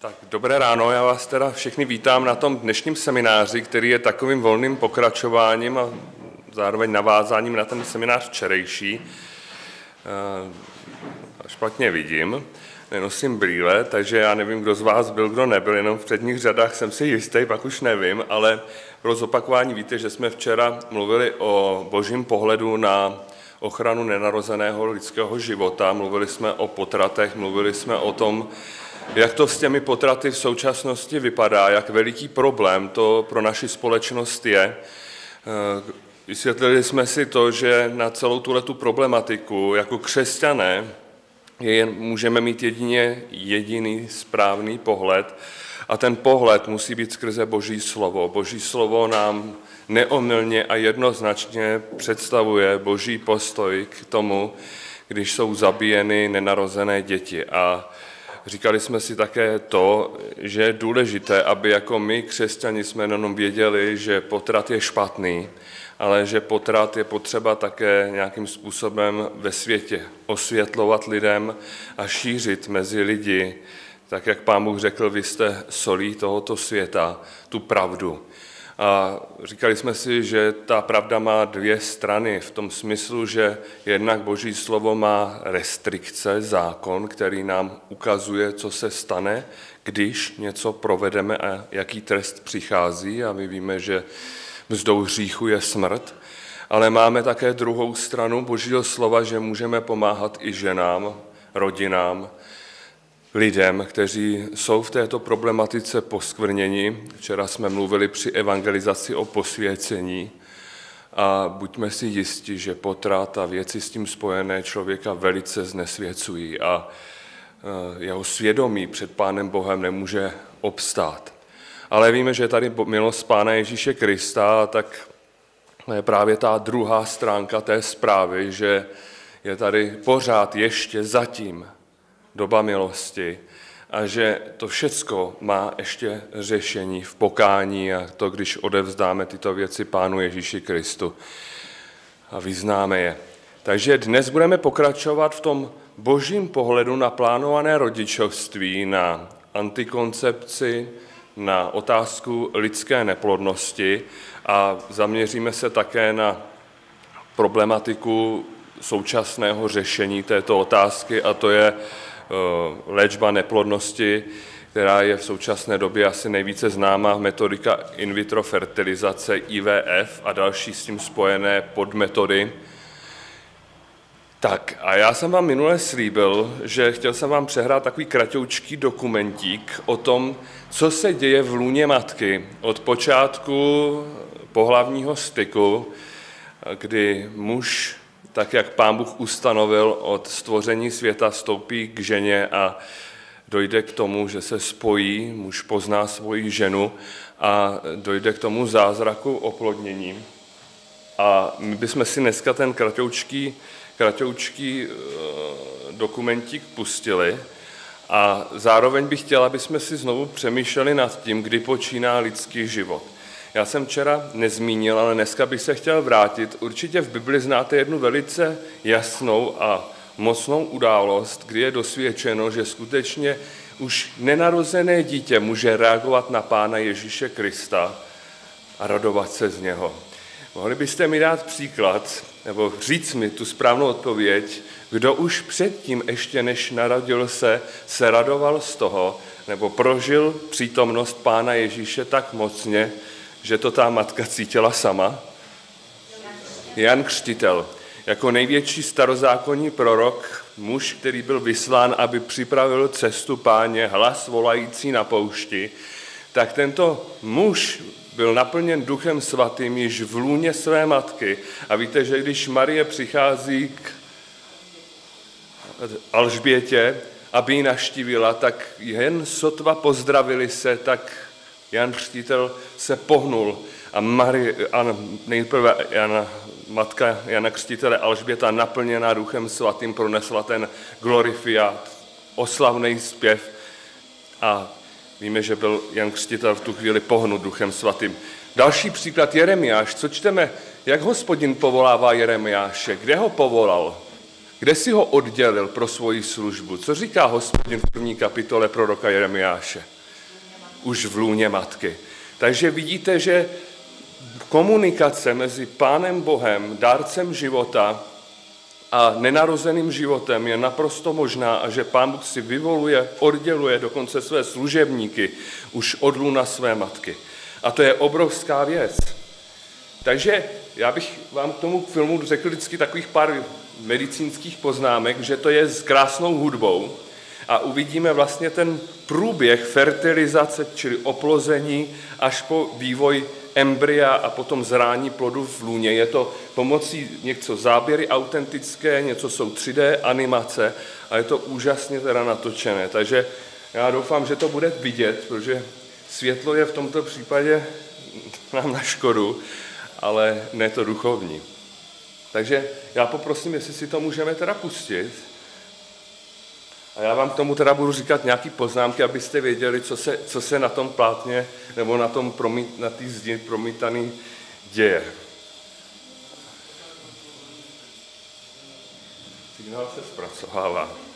Tak dobré ráno, já vás teda všechny vítám na tom dnešním semináři, který je takovým volným pokračováním a zároveň navázáním na ten seminář včerejší. Eh, špatně vidím, nenosím brýle, takže já nevím, kdo z vás byl, kdo nebyl, jenom v předních řadách jsem si jistý, pak už nevím, ale pro zopakování víte, že jsme včera mluvili o božím pohledu na ochranu nenarozeného lidského života, mluvili jsme o potratech, mluvili jsme o tom, jak to s těmi potraty v současnosti vypadá, jak veliký problém to pro naši společnost je. Eh, vysvětlili jsme si to, že na celou tuhle tu problematiku jako křesťané je, můžeme mít jedině jediný správný pohled a ten pohled musí být skrze Boží slovo. Boží slovo nám neomylně a jednoznačně představuje Boží postoj k tomu, když jsou zabíjeny nenarozené děti. A Říkali jsme si také to, že je důležité, aby jako my, křesťani, jsme jenom věděli, že potrat je špatný, ale že potrat je potřeba také nějakým způsobem ve světě osvětlovat lidem a šířit mezi lidi, tak jak pán Bůh řekl, vy jste solí tohoto světa, tu pravdu. A říkali jsme si, že ta pravda má dvě strany v tom smyslu, že jednak Boží slovo má restrikce, zákon, který nám ukazuje, co se stane, když něco provedeme a jaký trest přichází. A my víme, že mzdou hříchu je smrt. Ale máme také druhou stranu Božího slova, že můžeme pomáhat i ženám, rodinám, lidem, kteří jsou v této problematice poskvrněni. Včera jsme mluvili při evangelizaci o posvěcení a buďme si jisti, že potrat a věci s tím spojené člověka velice znesvěcují a e, jeho svědomí před Pánem Bohem nemůže obstát. Ale víme, že je tady milost Pána Ježíše Krista, tak je právě ta druhá stránka té zprávy, že je tady pořád ještě zatím doba milosti a že to všecko má ještě řešení v pokání a to, když odevzdáme tyto věci Pánu Ježíši Kristu a vyznáme je. Takže dnes budeme pokračovat v tom božím pohledu na plánované rodičovství, na antikoncepci, na otázku lidské neplodnosti a zaměříme se také na problematiku současného řešení této otázky a to je léčba neplodnosti, která je v současné době asi nejvíce známá metodika in vitro fertilizace IVF a další s tím spojené podmetody. Tak a já jsem vám minule slíbil, že chtěl jsem vám přehrát takový kratoučký dokumentík o tom, co se děje v lůně matky od počátku pohlavního styku, kdy muž tak jak pán Bůh ustanovil od stvoření světa, vstoupí k ženě a dojde k tomu, že se spojí, muž pozná svoji ženu a dojde k tomu zázraku oplodnění. A my bychom si dneska ten kratoučký, kratoučký eh, dokumentík pustili a zároveň bych chtěla, aby jsme si znovu přemýšleli nad tím, kdy počíná lidský život. Já jsem včera nezmínil, ale dneska bych se chtěl vrátit. Určitě v Bibli znáte jednu velice jasnou a mocnou událost, kdy je dosvědčeno, že skutečně už nenarozené dítě může reagovat na Pána Ježíše Krista a radovat se z něho. Mohli byste mi dát příklad, nebo říct mi tu správnou odpověď, kdo už předtím, ještě než narodil se, se radoval z toho, nebo prožil přítomnost Pána Ježíše tak mocně, že to ta matka cítila sama? Jan Křtitel, jako největší starozákonní prorok, muž, který byl vyslán, aby připravil cestu páně, hlas volající na poušti, tak tento muž byl naplněn duchem svatým již v lůně své matky. A víte, že když Marie přichází k Alžbětě, aby ji naštívila, tak jen sotva pozdravili se, tak Jan Křtitel se pohnul a, Marie, a nejprve Jana, matka Jana Křtitele Alžběta naplněná duchem svatým pronesla ten glorifiát, oslavný zpěv a víme, že byl Jan Křtitel v tu chvíli pohnut duchem svatým. Další příklad Jeremiáš. Co čteme? Jak hospodin povolává Jeremiáše? Kde ho povolal? kde si ho oddělil pro svoji službu? Co říká hospodin v první kapitole proroka Jeremiáše? Už v lůně matky. Takže vidíte, že komunikace mezi Pánem Bohem, dárcem života a nenarozeným životem je naprosto možná a že Pán Bůh si vyvoluje, odděluje dokonce své služebníky už od luna své matky. A to je obrovská věc. Takže já bych vám k tomu filmu řekl vždycky takových pár medicínských poznámek, že to je s krásnou hudbou a uvidíme vlastně ten průběh fertilizace, čili oplození, až po vývoj embrya a potom zrání plodu v lůně. Je to pomocí něco záběry autentické, něco jsou 3D animace a je to úžasně teda natočené. Takže já doufám, že to bude vidět, protože světlo je v tomto případě nám na škodu, ale ne to duchovní. Takže já poprosím, jestli si to můžeme teda pustit. A já vám k tomu teda budu říkat nějaké poznámky, abyste věděli, co se, co se na tom plátně nebo na tom promít, na té zdi promítaný děje. Signál se zpracovává.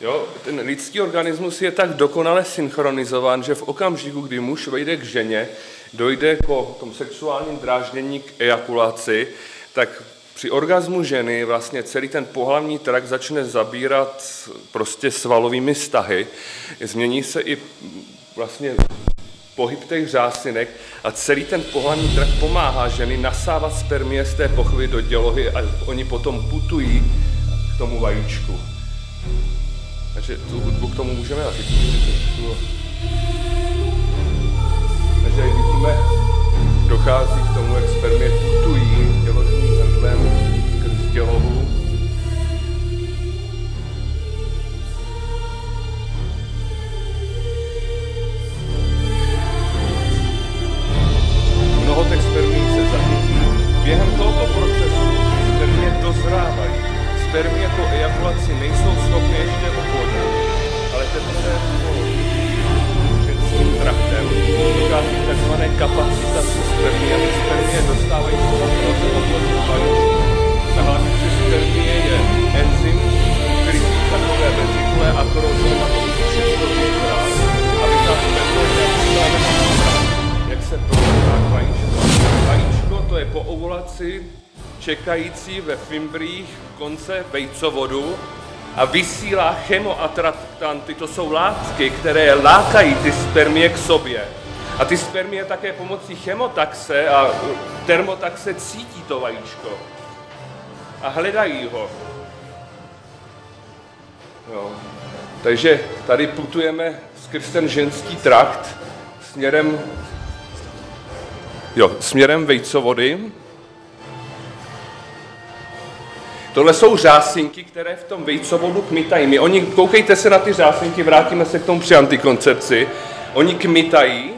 Jo, ten lidský organismus je tak dokonale synchronizován, že v okamžiku, kdy muž vejde k ženě, dojde po tom sexuálním dráždění k ejakulaci, tak při orgazmu ženy vlastně celý ten pohlavní trakt začne zabírat prostě svalovými stahy. Změní se i vlastně pohyb těch řásinek a celý ten pohlavní trakt pomáhá ženy nasávat spermie z té pochvy do dělohy a oni potom putují k tomu vajíčku. Takže tu hudbu k tomu můžeme nařídit. Takže jak vidíme, dochází k tomu, jak spermie putují děložním hrdlem skrz dělohu. Mnoho těch spermí se zachytí. Během tohoto procesu spermie dozrávají. Spermie ejakulaci nejsou schopny ještě tzv. kapacitaci spermie. Ty spermie dostávají schopnost oplodnit vajíčko. Na hlavní spermie je enzym, který v takové vezikule a korozom na tom 600 aby ta spermie jak se promítá k vajíčku. Vajíčko to je po ovulaci čekající ve fimbrích konce vejcovodu a vysílá chemoatraktanty, to jsou látky, které lákají ty spermie k sobě. A ty spermie také pomocí chemotaxe a termotaxe cítí to vajíčko a hledají ho. Jo. Takže tady putujeme skrz ten ženský trakt směrem, jo, směrem vejcovody. Tohle jsou řásinky, které v tom vejcovodu kmitají. My, oni, koukejte se na ty řásinky, vrátíme se k tomu při antikoncepci. Oni kmitají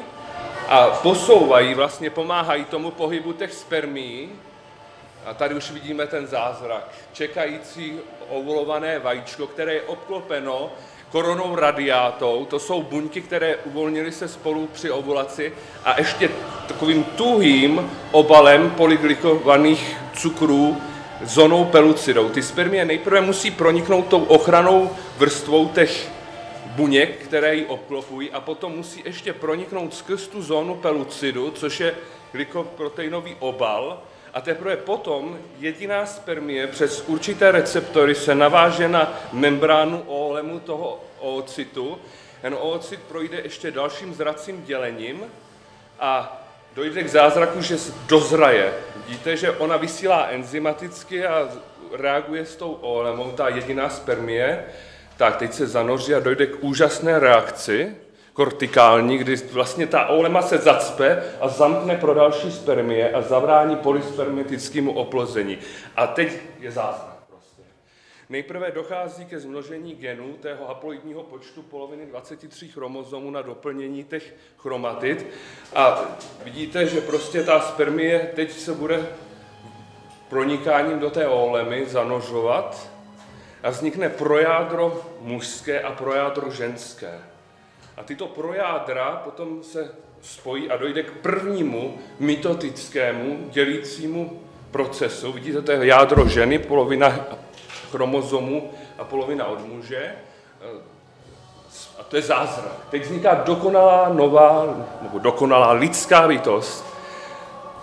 a posouvají, vlastně pomáhají tomu pohybu těch spermí. A tady už vidíme ten zázrak. Čekající ovulované vajíčko, které je obklopeno koronou radiátou. To jsou buňky, které uvolnily se spolu při ovulaci a ještě takovým tuhým obalem polyglikovaných cukrů, zónou pelucidou. Ty spermie nejprve musí proniknout tou ochranou vrstvou těch buněk, které ji obklopují a potom musí ještě proniknout skrz tu zónu pelucidu, což je glykoproteinový obal, a teprve potom jediná spermie přes určité receptory se naváže na membránu oolemu toho oocytu. Ten oocit projde ještě dalším zracím dělením a dojde k zázraku, že dozraje. Vidíte, že ona vysílá enzymaticky a reaguje s tou olemou, ta jediná spermie. Tak, teď se zanoří a dojde k úžasné reakci, kortikální, kdy vlastně ta olema se zacpe a zamkne pro další spermie a zabrání polyspermetickému oplození. A teď je zázrak. Nejprve dochází ke zmnožení genů tého haploidního počtu poloviny 23 chromozomů na doplnění těch chromatid a vidíte, že prostě ta spermie teď se bude pronikáním do té olemy zanožovat a vznikne projádro mužské a projádro ženské. A tyto projádra potom se spojí a dojde k prvnímu mitotickému dělícímu procesu. Vidíte, to je jádro ženy, polovina chromozomu a polovina od muže. A to je zázrak. Teď vzniká dokonalá nová, nebo dokonalá lidská bytost.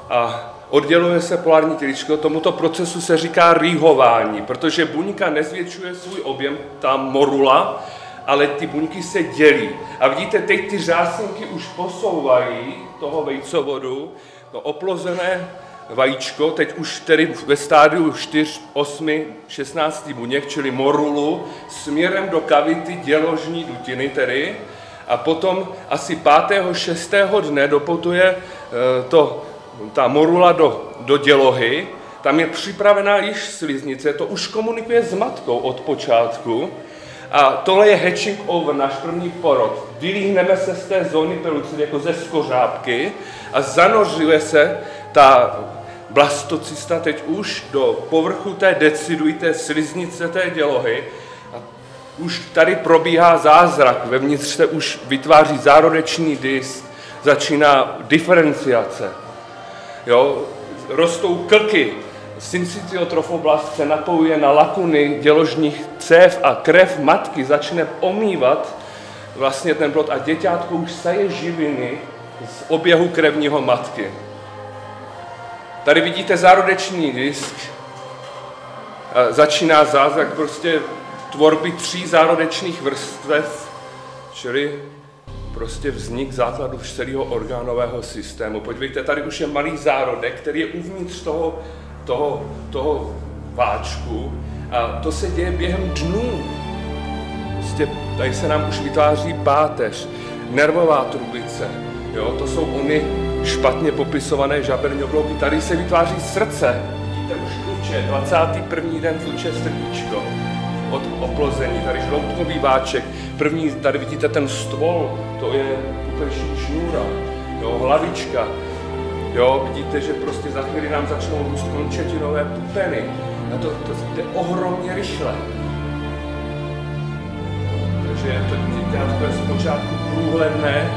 A odděluje se polární těličko. Tomuto procesu se říká rýhování, protože buňka nezvětšuje svůj objem, ta morula, ale ty buňky se dělí. A vidíte, teď ty řásinky už posouvají toho vejcovodu, to oplozené vajíčko, teď už tedy ve stádiu 4, 8, 16 buněk, čili morulu, směrem do kavity děložní dutiny tedy, a potom asi 5. 6. dne doputuje eh, to, ta morula do, do dělohy, tam je připravená již sliznice, to už komunikuje s matkou od počátku, a tohle je hatching over, náš první porod. Vylíhneme se z té zóny pelucidy jako ze skořápky a zanořuje se ta blastocista teď už do povrchu té deciduité sliznice té dělohy a už tady probíhá zázrak, vevnitř se už vytváří zárodečný disk, začíná diferenciace. Jo? Rostou klky, Syncytiotrofoblast se napojuje na lakuny děložních cév a krev matky začne omývat vlastně ten plod a děťátko už saje živiny z oběhu krevního matky. Tady vidíte zárodečný disk. Začíná zázrak prostě tvorby tří zárodečných vrstev, čili prostě vznik základu celého orgánového systému. Podívejte, tady už je malý zárodek, který je uvnitř toho toho, toho váčku a to se děje během dnů. Prostě tady se nám už vytváří páteř, nervová trubice, jo, to jsou ony špatně popisované žaberní oblouky. Tady se vytváří srdce, vidíte už tluče, 21. den tluče srdíčko od oplození, tady žloutkový váček, první, tady vidíte ten stůl, to je pupeční šňůra, jo, hlavička, Jo, vidíte, že prostě za chvíli nám začnou růst končetinové pupeny. A to, to jde ohromně rychle. Takže to děťátko je zpočátku průhledné,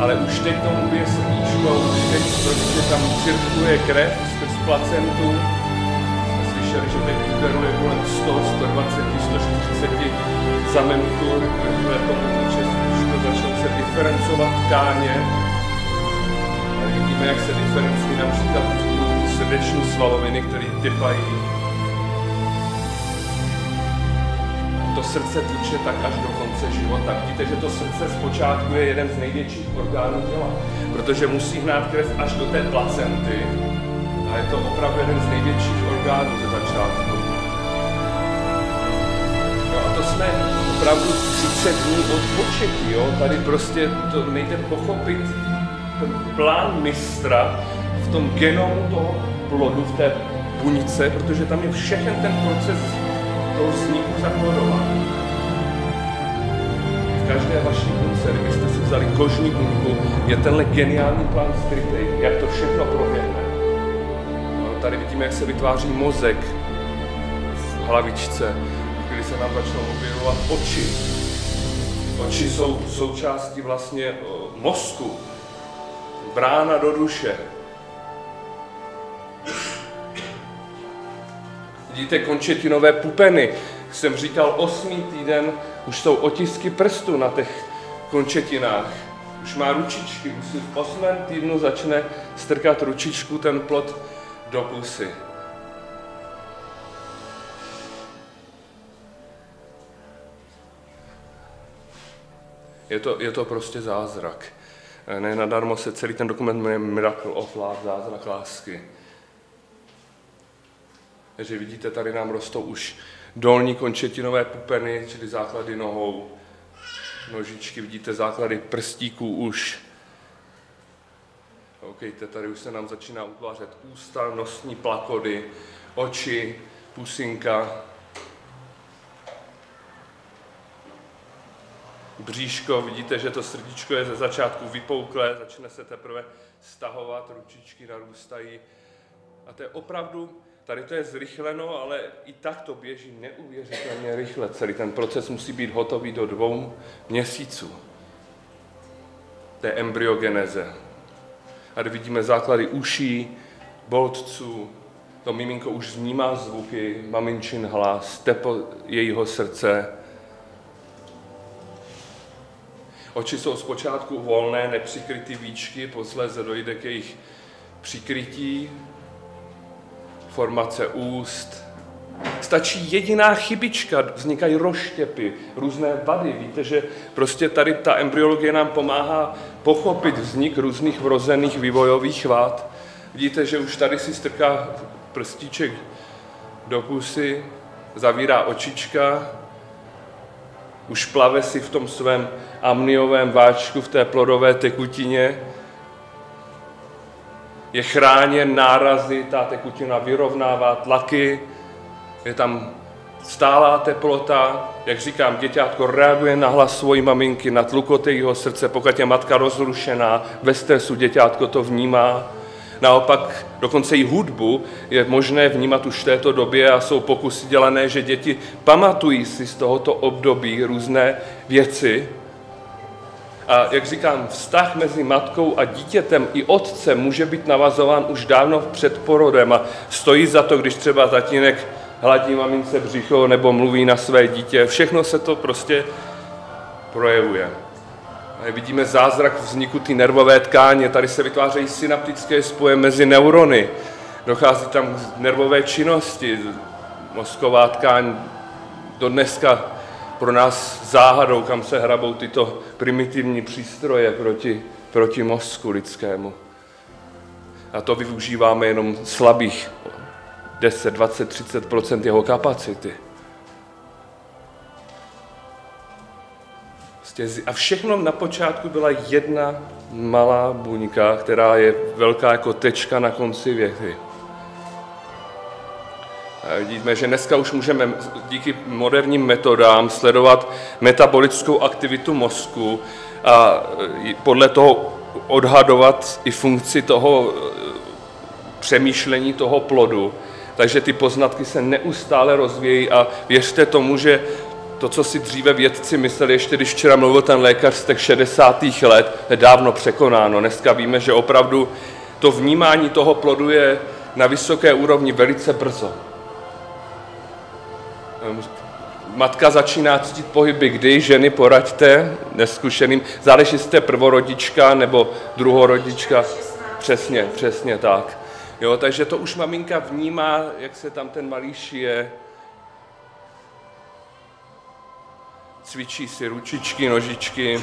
ale už teď tomu je srdíčko, už teď prostě tam cirkuluje krev skrz placentu. Jsme slyšeli, že teď vyberuje kolem 100, 120, 140 zamentur, které tomu týče, začnou se diferencovat tkáně, vidíme, jak se diferencují například srdeční svaloviny, které typají. To srdce tluče tak až do konce života. Vidíte, že to srdce zpočátku je jeden z největších orgánů těla, protože musí hnát krev až do té placenty a je to opravdu jeden z největších orgánů ze začátku. No a to jsme opravdu 30 dní od početí, jo? Tady prostě to nejde pochopit, ten plán mistra v tom genomu toho plodu, v té buňce, protože tam je všechen ten proces toho vzniku zakódován. V každé vaší buňce, kdybyste si vzali kožní buňku, je tenhle geniální plán skrytý, jak to všechno proběhne. No, tady vidíme, jak se vytváří mozek v hlavičce, kdy se nám začnou objevovat oči. Oči jsou součástí vlastně mozku, brána do duše. Vidíte končetinové pupeny. Jsem říkal, osmý týden už jsou otisky prstů na těch končetinách. Už má ručičky, už si v osmém týdnu začne strkat ručičku ten plot do pusy. Je to, je to prostě zázrak. Ne nadarmo se celý ten dokument jmenuje Miracle of Love, zázrak lásky. Takže vidíte, tady nám rostou už dolní končetinové pupeny, čili základy nohou, nožičky, vidíte základy prstíků už. OK, tady už se nám začíná utvářet ústa, nosní plakody, oči, pusinka, bříško, vidíte, že to srdíčko je ze začátku vypouklé, začne se teprve stahovat, ručičky narůstají. A to je opravdu, tady to je zrychleno, ale i tak to běží neuvěřitelně rychle. Celý ten proces musí být hotový do dvou měsíců. té embryogeneze. A vidíme základy uší, boltců, to miminko už vnímá zvuky, maminčin hlas, teplo jejího srdce. Oči jsou zpočátku volné, nepřikrytý výčky, posléze dojde k jejich přikrytí, formace úst. Stačí jediná chybička, vznikají roštěpy, různé vady. Víte, že prostě tady ta embryologie nám pomáhá pochopit vznik různých vrozených vývojových vád. Vidíte, že už tady si strká prstíček do pusy, zavírá očička, už plave si v tom svém amniovém váčku, v té plodové tekutině, je chráněn nárazy, ta tekutina vyrovnává tlaky, je tam stálá teplota, jak říkám, děťátko reaguje na hlas svojí maminky, na tlukoty jeho srdce, pokud je matka rozrušená, ve stresu děťátko to vnímá. Naopak dokonce i hudbu je možné vnímat už v této době a jsou pokusy dělané, že děti pamatují si z tohoto období různé věci, a jak říkám, vztah mezi matkou a dítětem i otcem může být navazován už dávno před porodem a stojí za to, když třeba tatínek hladí mamince břicho nebo mluví na své dítě. Všechno se to prostě projevuje. A vidíme zázrak vzniku ty nervové tkáně. Tady se vytvářejí synaptické spoje mezi neurony. Dochází tam k nervové činnosti. Mozková tkáň do dneska pro nás záhadou, kam se hrabou tyto primitivní přístroje proti, proti mozku lidskému. A to využíváme jenom slabých 10, 20, 30% jeho kapacity. A všechno na počátku byla jedna malá buňka, která je velká jako tečka na konci věty. Vidíme, že dneska už můžeme díky moderním metodám sledovat metabolickou aktivitu mozku a podle toho odhadovat i funkci toho přemýšlení toho plodu. Takže ty poznatky se neustále rozvíjí a věřte tomu, že to, co si dříve vědci mysleli, ještě když včera mluvil ten lékař z těch 60. let, je dávno překonáno. Dneska víme, že opravdu to vnímání toho plodu je na vysoké úrovni velice brzo. Matka začíná cítit pohyby, kdy ženy poraďte neskušeným, záleží, jste prvorodička nebo druhorodička. Přesně, přesně tak. Jo, takže to už maminka vnímá, jak se tam ten malý šije. Cvičí si ručičky, nožičky.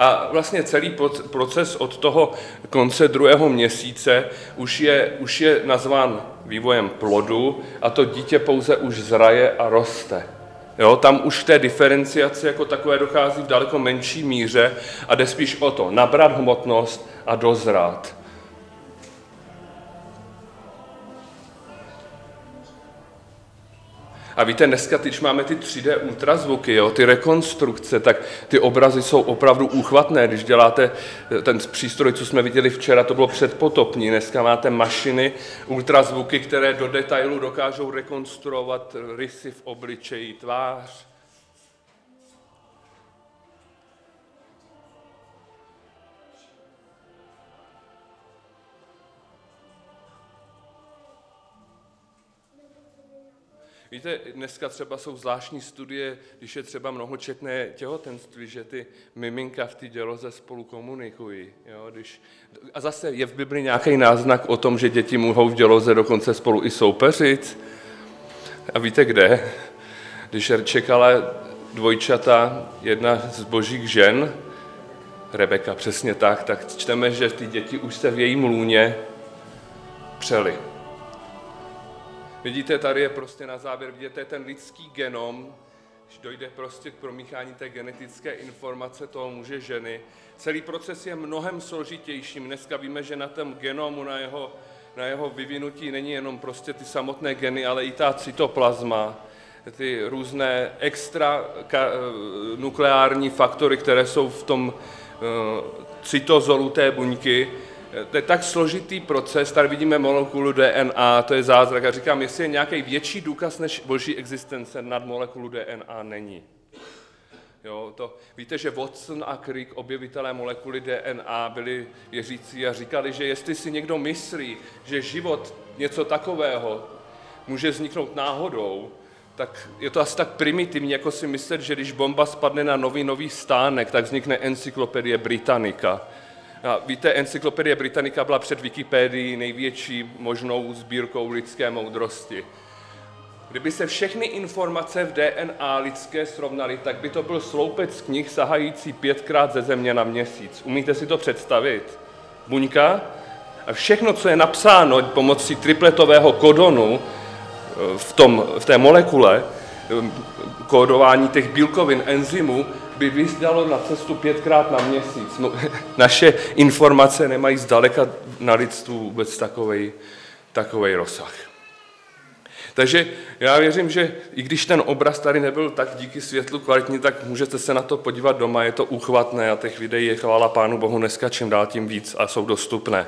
A vlastně celý proces od toho konce druhého měsíce už je, už je nazván vývojem plodu a to dítě pouze už zraje a roste. Jo, tam už té diferenciaci jako takové dochází v daleko menší míře a jde spíš o to, nabrat hmotnost a dozrát. A víte, dneska, když máme ty 3D ultrazvuky, jo, ty rekonstrukce, tak ty obrazy jsou opravdu úchvatné. Když děláte eh, ten přístroj, co jsme viděli včera, to bylo předpotopní. Dneska máte mašiny, ultrazvuky, které do detailu dokážou rekonstruovat rysy v obličeji, tvář. Víte, dneska třeba jsou zvláštní studie, když je třeba mnohočetné těhotenství, že ty miminka v té děloze spolu komunikují. Jo? Když, a zase je v Bibli nějaký náznak o tom, že děti mohou v děloze dokonce spolu i soupeřit. A víte kde? Když čekala dvojčata, jedna z božích žen, Rebeka přesně tak, tak čteme, že ty děti už se v jejím lůně přeli. Vidíte, tady je prostě na závěr, vidíte ten lidský genom, když dojde prostě k promíchání té genetické informace toho muže ženy. Celý proces je mnohem složitější. Dneska víme, že na tom genomu, na jeho, na jeho vyvinutí není jenom prostě ty samotné geny, ale i ta cytoplazma, ty různé extra nukleární faktory, které jsou v tom uh, cytozolu té buňky, to je tak složitý proces, tady vidíme molekulu DNA, to je zázrak. A říkám, jestli je nějaký větší důkaz než boží existence nad molekulu DNA, není. Jo, to, víte, že Watson a Crick, objevitelé molekuly DNA, byli věřící a říkali, že jestli si někdo myslí, že život něco takového může vzniknout náhodou, tak je to asi tak primitivní, jako si myslet, že když bomba spadne na nový nový stánek, tak vznikne encyklopedie Britannica. Víte, encyklopedie Britannica byla před Wikipédií největší možnou sbírkou lidské moudrosti. Kdyby se všechny informace v DNA lidské srovnaly, tak by to byl sloupec knih sahající pětkrát ze země na měsíc. Umíte si to představit? Buňka a všechno, co je napsáno pomocí tripletového kodonu eh, v, tom, v té molekule, eh, kódování těch bílkovin, enzymů, by vyzdalo na cestu pětkrát na měsíc. No, naše informace nemají zdaleka na lidstvu vůbec takový, takový rozsah. Takže já věřím, že i když ten obraz tady nebyl tak díky světlu kvalitní, tak můžete se na to podívat doma, je to uchvatné a těch videí je chvála Pánu Bohu dneska čím dál tím víc a jsou dostupné,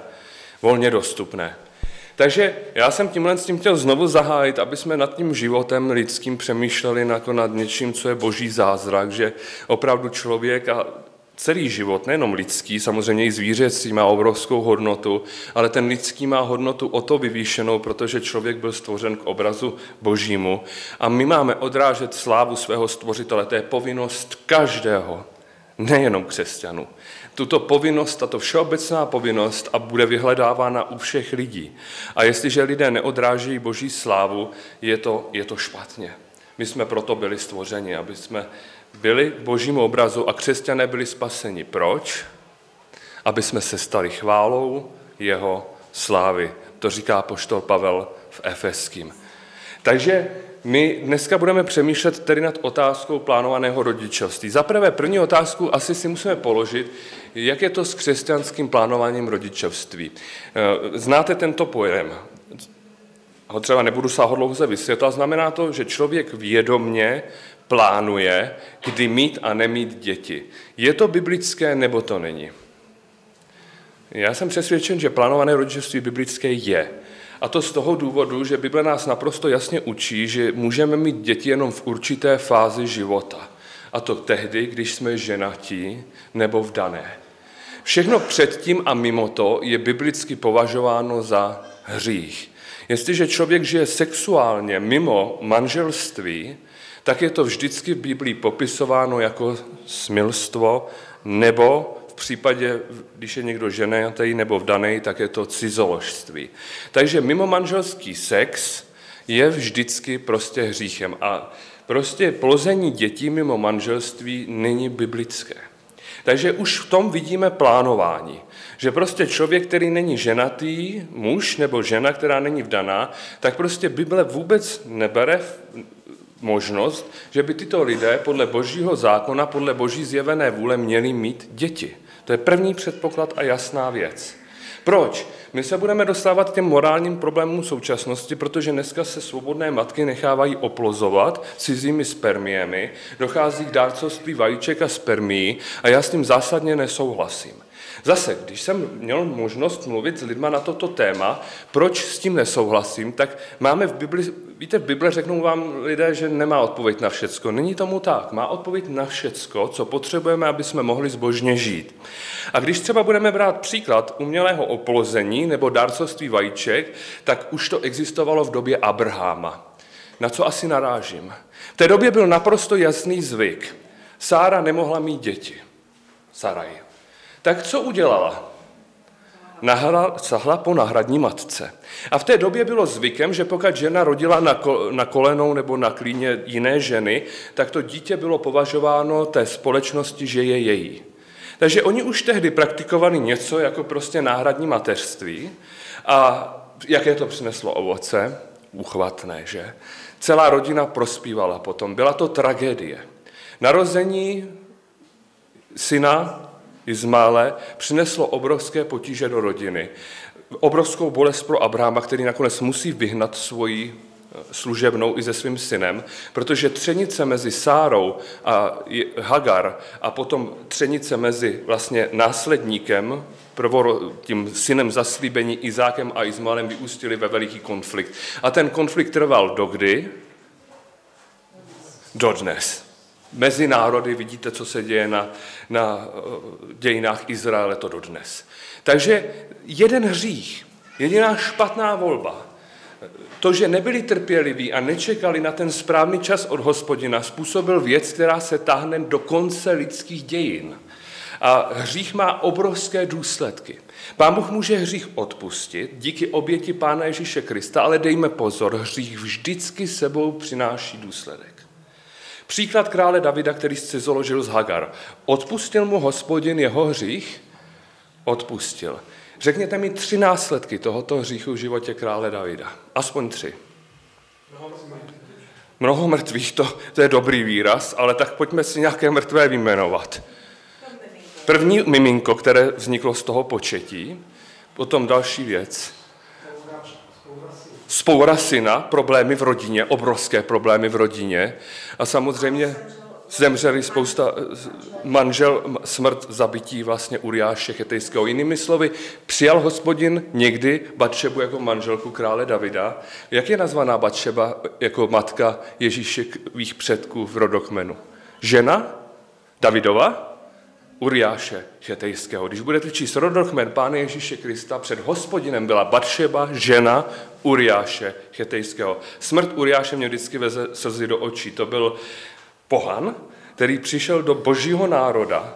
volně dostupné. Takže já jsem tímhle s tím chtěl znovu zahájit, aby jsme nad tím životem lidským přemýšleli jako nad něčím, co je boží zázrak, že opravdu člověk a celý život, nejenom lidský, samozřejmě i zvířecí má obrovskou hodnotu, ale ten lidský má hodnotu o to vyvýšenou, protože člověk byl stvořen k obrazu božímu a my máme odrážet slávu svého stvořitele. To je povinnost každého, nejenom křesťanů. Tuto povinnost, tato všeobecná povinnost a bude vyhledávána u všech lidí. A jestliže lidé neodrážejí boží slávu, je to, je to špatně. My jsme proto byli stvořeni, aby jsme byli k božímu obrazu a křesťané byli spaseni. Proč? Aby jsme se stali chválou jeho slávy. To říká poštol Pavel v Efeským. Takže my dneska budeme přemýšlet tedy nad otázkou plánovaného rodičovství. Za prvé, první otázku asi si musíme položit, jak je to s křesťanským plánováním rodičovství. Eh, znáte tento pojem? Ho třeba nebudu sáhodlouze vysvětlovat. Znamená to, že člověk vědomně plánuje, kdy mít a nemít děti. Je to biblické nebo to není? Já jsem přesvědčen, že plánované rodičovství biblické je. A to z toho důvodu, že Bible nás naprosto jasně učí, že můžeme mít děti jenom v určité fázi života. A to tehdy, když jsme ženatí nebo vdané. Všechno předtím a mimo to je biblicky považováno za hřích. Jestliže člověk žije sexuálně mimo manželství, tak je to vždycky v Biblii popisováno jako smilstvo, nebo v případě, když je někdo ženatý nebo vdaný, tak je to cizoložství. Takže mimo manželský sex je vždycky prostě hříchem. A prostě plození dětí mimo manželství není biblické. Takže už v tom vidíme plánování. Že prostě člověk, který není ženatý, muž nebo žena, která není vdaná, tak prostě Bible vůbec nebere možnost, že by tyto lidé podle božího zákona, podle boží zjevené vůle měli mít děti. To je první předpoklad a jasná věc. Proč? My se budeme dostávat k těm morálním problémům současnosti, protože dneska se svobodné matky nechávají oplozovat cizími spermiemi, dochází k dárcovství vajíček a spermií a já s tím zásadně nesouhlasím. Zase, když jsem měl možnost mluvit s lidma na toto téma, proč s tím nesouhlasím, tak máme v Bibli, víte, v Bible řeknou vám lidé, že nemá odpověď na všecko. Není tomu tak. Má odpověď na všecko, co potřebujeme, aby jsme mohli zbožně žít. A když třeba budeme brát příklad umělého oplození nebo dárcovství vajíček, tak už to existovalo v době Abraháma. Na co asi narážím? V té době byl naprosto jasný zvyk. Sára nemohla mít děti. Saraj. Tak co udělala? Nahla, sahla po nahradní matce. A v té době bylo zvykem, že pokud žena rodila na, na kolenou nebo na klíně jiné ženy, tak to dítě bylo považováno té společnosti, že je její. Takže oni už tehdy praktikovali něco jako prostě náhradní mateřství a jaké to přineslo ovoce? Uchvatné, že? Celá rodina prospívala potom. Byla to tragédie. Narození syna Izmále přineslo obrovské potíže do rodiny. Obrovskou bolest pro Abrahama, který nakonec musí vyhnat svoji eh, služebnou i se svým synem, protože třenice mezi Sárou a Hagar a potom třenice mezi vlastně následníkem, prvoro, tím synem zaslíbení Izákem a Izmaelem vyústili ve veliký konflikt. A ten konflikt trval dokdy? Dodnes. Mezi národy, vidíte, co se děje na, na eh, dějinách Izraele to dodnes. Takže jeden hřích, jediná špatná volba, to, že nebyli trpěliví a nečekali na ten správný čas od hospodina, způsobil věc, která se táhne do konce lidských dějin. A hřích má obrovské důsledky. Pán Bůh může hřích odpustit díky oběti Pána Ježíše Krista, ale dejme pozor, hřích vždycky sebou přináší důsledek. Příklad krále Davida, který se zoložil z Hagar. Odpustil mu hospodin jeho hřích? Odpustil. Řekněte mi tři následky tohoto hříchu v životě krále Davida. Aspoň tři. Mnoho mrtvých, to, to je dobrý výraz, ale tak pojďme si nějaké mrtvé vyjmenovat. První miminko, které vzniklo z toho početí, potom další věc. Spoura syna, problémy v rodině, obrovské problémy v rodině a samozřejmě zemřeli spousta manžel, smrt, zabití vlastně Uriáše Chetejského. Jinými slovy, přijal hospodin někdy Batšebu jako manželku krále Davida. Jak je nazvaná Batšeba jako matka Ježíšových předků v rodokmenu? Žena Davidova? Uriáše Chetejského. Když budete číst rodokmen Pána Ježíše Krista, před hospodinem byla Batšeba, žena Uriáše Chetejského. Smrt Uriáše mě vždycky veze slzy do očí. To byl pohan, který přišel do božího národa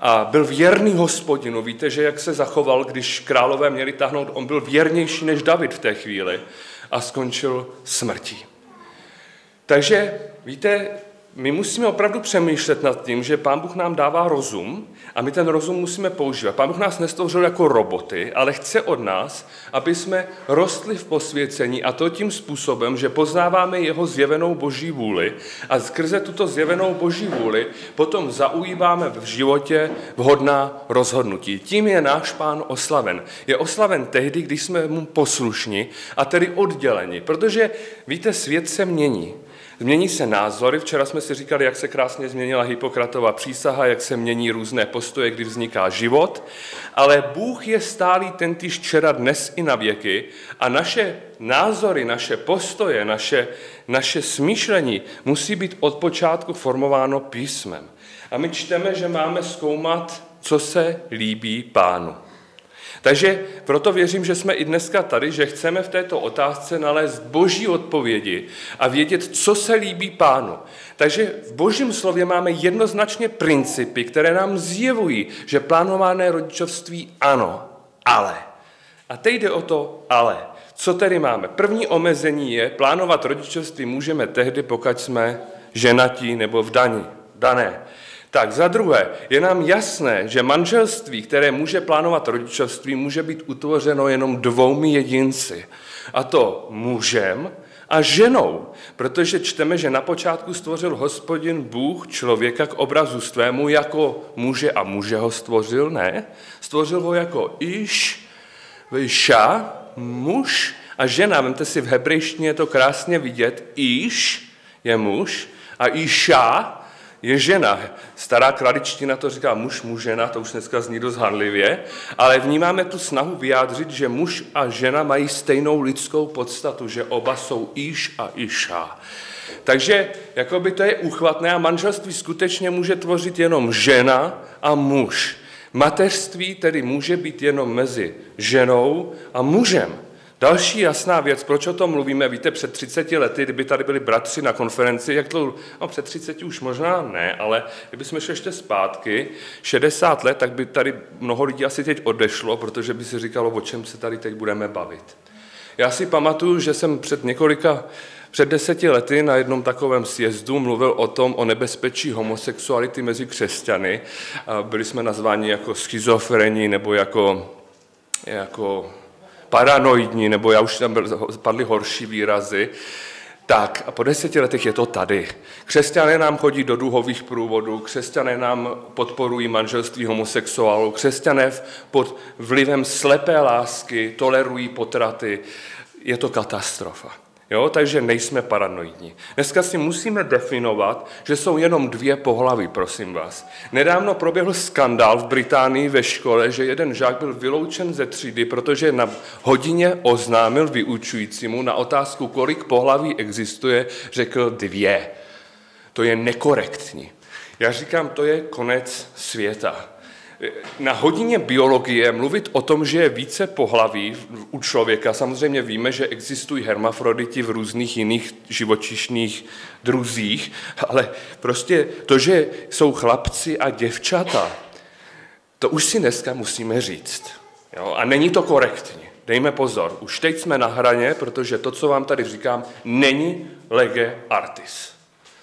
a byl věrný hospodinu. Víte, že jak se zachoval, když králové měli tahnout, on byl věrnější než David v té chvíli a skončil smrtí. Takže víte, my musíme opravdu přemýšlet nad tím, že Pán Bůh nám dává rozum a my ten rozum musíme používat. Pán Bůh nás nestvořil jako roboty, ale chce od nás, aby jsme rostli v posvěcení a to tím způsobem, že poznáváme jeho zjevenou boží vůli a skrze tuto zjevenou boží vůli potom zaujíváme v životě vhodná rozhodnutí. Tím je náš pán oslaven. Je oslaven tehdy, když jsme mu poslušní a tedy odděleni, protože víte, svět se mění. Změní se názory. Včera jsme si říkali, jak se krásně změnila Hippokratová přísaha, jak se mění různé postoje, kdy vzniká život. Ale Bůh je stálý tentýž včera, dnes i na věky a naše názory, naše postoje, naše, naše smýšlení musí být od počátku formováno písmem. A my čteme, že máme zkoumat, co se líbí pánu. Takže proto věřím, že jsme i dneska tady, že chceme v této otázce nalézt boží odpovědi a vědět, co se líbí pánu. Takže v božím slově máme jednoznačně principy, které nám zjevují, že plánované rodičovství ano, ale. A teď jde o to ale. Co tedy máme? První omezení je, plánovat rodičovství můžeme tehdy, pokud jsme ženatí nebo v dani, dané. Tak za druhé, je nám jasné, že manželství, které může plánovat rodičovství, může být utvořeno jenom dvoumi jedinci. A to mužem a ženou, protože čteme, že na počátku stvořil hospodin Bůh člověka k obrazu svému jako muže a muže ho stvořil, ne? Stvořil ho jako iš, vyša, muž a žena. Vemte si, v hebrejštině je to krásně vidět. Iš je muž a iša je žena. Stará kraličtina to říká muž, mužena, to už dneska zní dost hanlivě, ale vnímáme tu snahu vyjádřit, že muž a žena mají stejnou lidskou podstatu, že oba jsou iš a iša. Takže jakoby to je uchvatné a manželství skutečně může tvořit jenom žena a muž. Mateřství tedy může být jenom mezi ženou a mužem. Další jasná věc, proč o tom mluvíme, víte, před 30 lety, kdyby tady byli bratři na konferenci, jak to, no před 30 už možná ne, ale kdyby jsme šli ještě zpátky, 60 let, tak by tady mnoho lidí asi teď odešlo, protože by si říkalo, o čem se tady teď budeme bavit. Já si pamatuju, že jsem před několika, před deseti lety na jednom takovém sjezdu mluvil o tom, o nebezpečí homosexuality mezi křesťany. Byli jsme nazváni jako schizofrení nebo jako, jako paranoidní, nebo já už tam byl, padly horší výrazy, tak a po deseti letech je to tady. Křesťané nám chodí do duhových průvodů, křesťané nám podporují manželství homosexuálů, křesťané pod vlivem slepé lásky tolerují potraty. Je to katastrofa. Jo? Takže nejsme paranoidní. Dneska si musíme definovat, že jsou jenom dvě pohlavy, prosím vás. Nedávno proběhl skandál v Británii ve škole, že jeden žák byl vyloučen ze třídy, protože na hodině oznámil vyučujícímu na otázku, kolik pohlaví existuje, řekl dvě. To je nekorektní. Já říkám, to je konec světa. Na hodině biologie mluvit o tom, že je více pohlaví u člověka, samozřejmě víme, že existují hermafroditi v různých jiných živočišných druzích, ale prostě to, že jsou chlapci a děvčata, to už si dneska musíme říct. Jo? A není to korektní. Dejme pozor, už teď jsme na hraně, protože to, co vám tady říkám, není lege artis.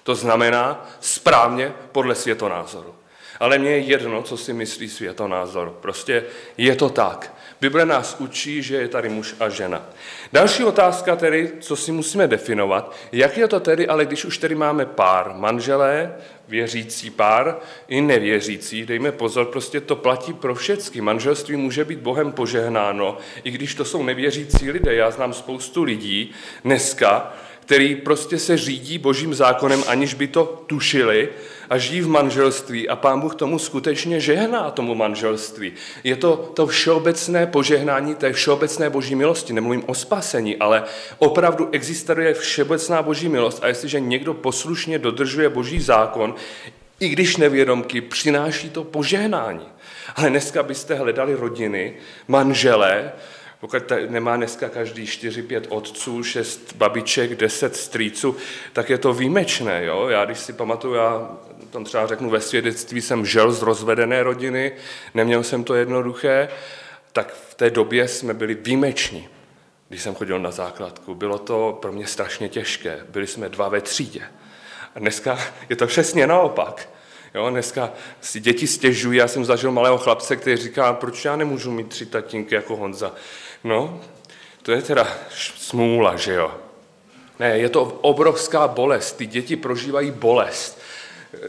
To znamená správně podle světonázoru. Ale mně je jedno, co si myslí světonázor. Prostě je to tak. Bible nás učí, že je tady muž a žena. Další otázka tedy, co si musíme definovat, jak je to tedy, ale když už tedy máme pár, manželé, věřící pár i nevěřící, dejme pozor, prostě to platí pro všechny. Manželství může být Bohem požehnáno, i když to jsou nevěřící lidé. Já znám spoustu lidí dneska, který prostě se řídí božím zákonem, aniž by to tušili a žijí v manželství a pán Bůh tomu skutečně žehná tomu manželství. Je to to všeobecné požehnání té všeobecné boží milosti. Nemluvím o spasení, ale opravdu existuje všeobecná boží milost a jestliže někdo poslušně dodržuje boží zákon, i když nevědomky, přináší to požehnání. Ale dneska byste hledali rodiny, manželé, pokud nemá dneska každý 4-5 otců, 6 babiček, 10 strýců, tak je to výjimečné. Jo? Já když si pamatuju, já tam třeba řeknu ve svědectví, jsem žel z rozvedené rodiny, neměl jsem to jednoduché, tak v té době jsme byli výjimeční, když jsem chodil na základku. Bylo to pro mě strašně těžké. Byli jsme dva ve třídě. A dneska je to přesně naopak. Jo, dneska si děti stěžují, já jsem zažil malého chlapce, který říká, proč já nemůžu mít tři tatínky jako Honza. No, to je teda smůla, že jo. Ne, je to obrovská bolest. Ty děti prožívají bolest.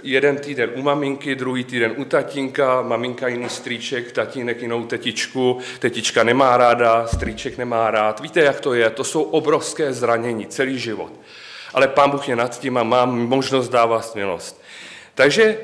Jeden týden u maminky, druhý týden u tatínka, maminka jiný strýček, tatínek jinou tetičku, tetička nemá ráda, strýček nemá rád. Víte, jak to je? To jsou obrovské zranění, celý život. Ale pán Bůh je nad tím a mám možnost dávat milost. Takže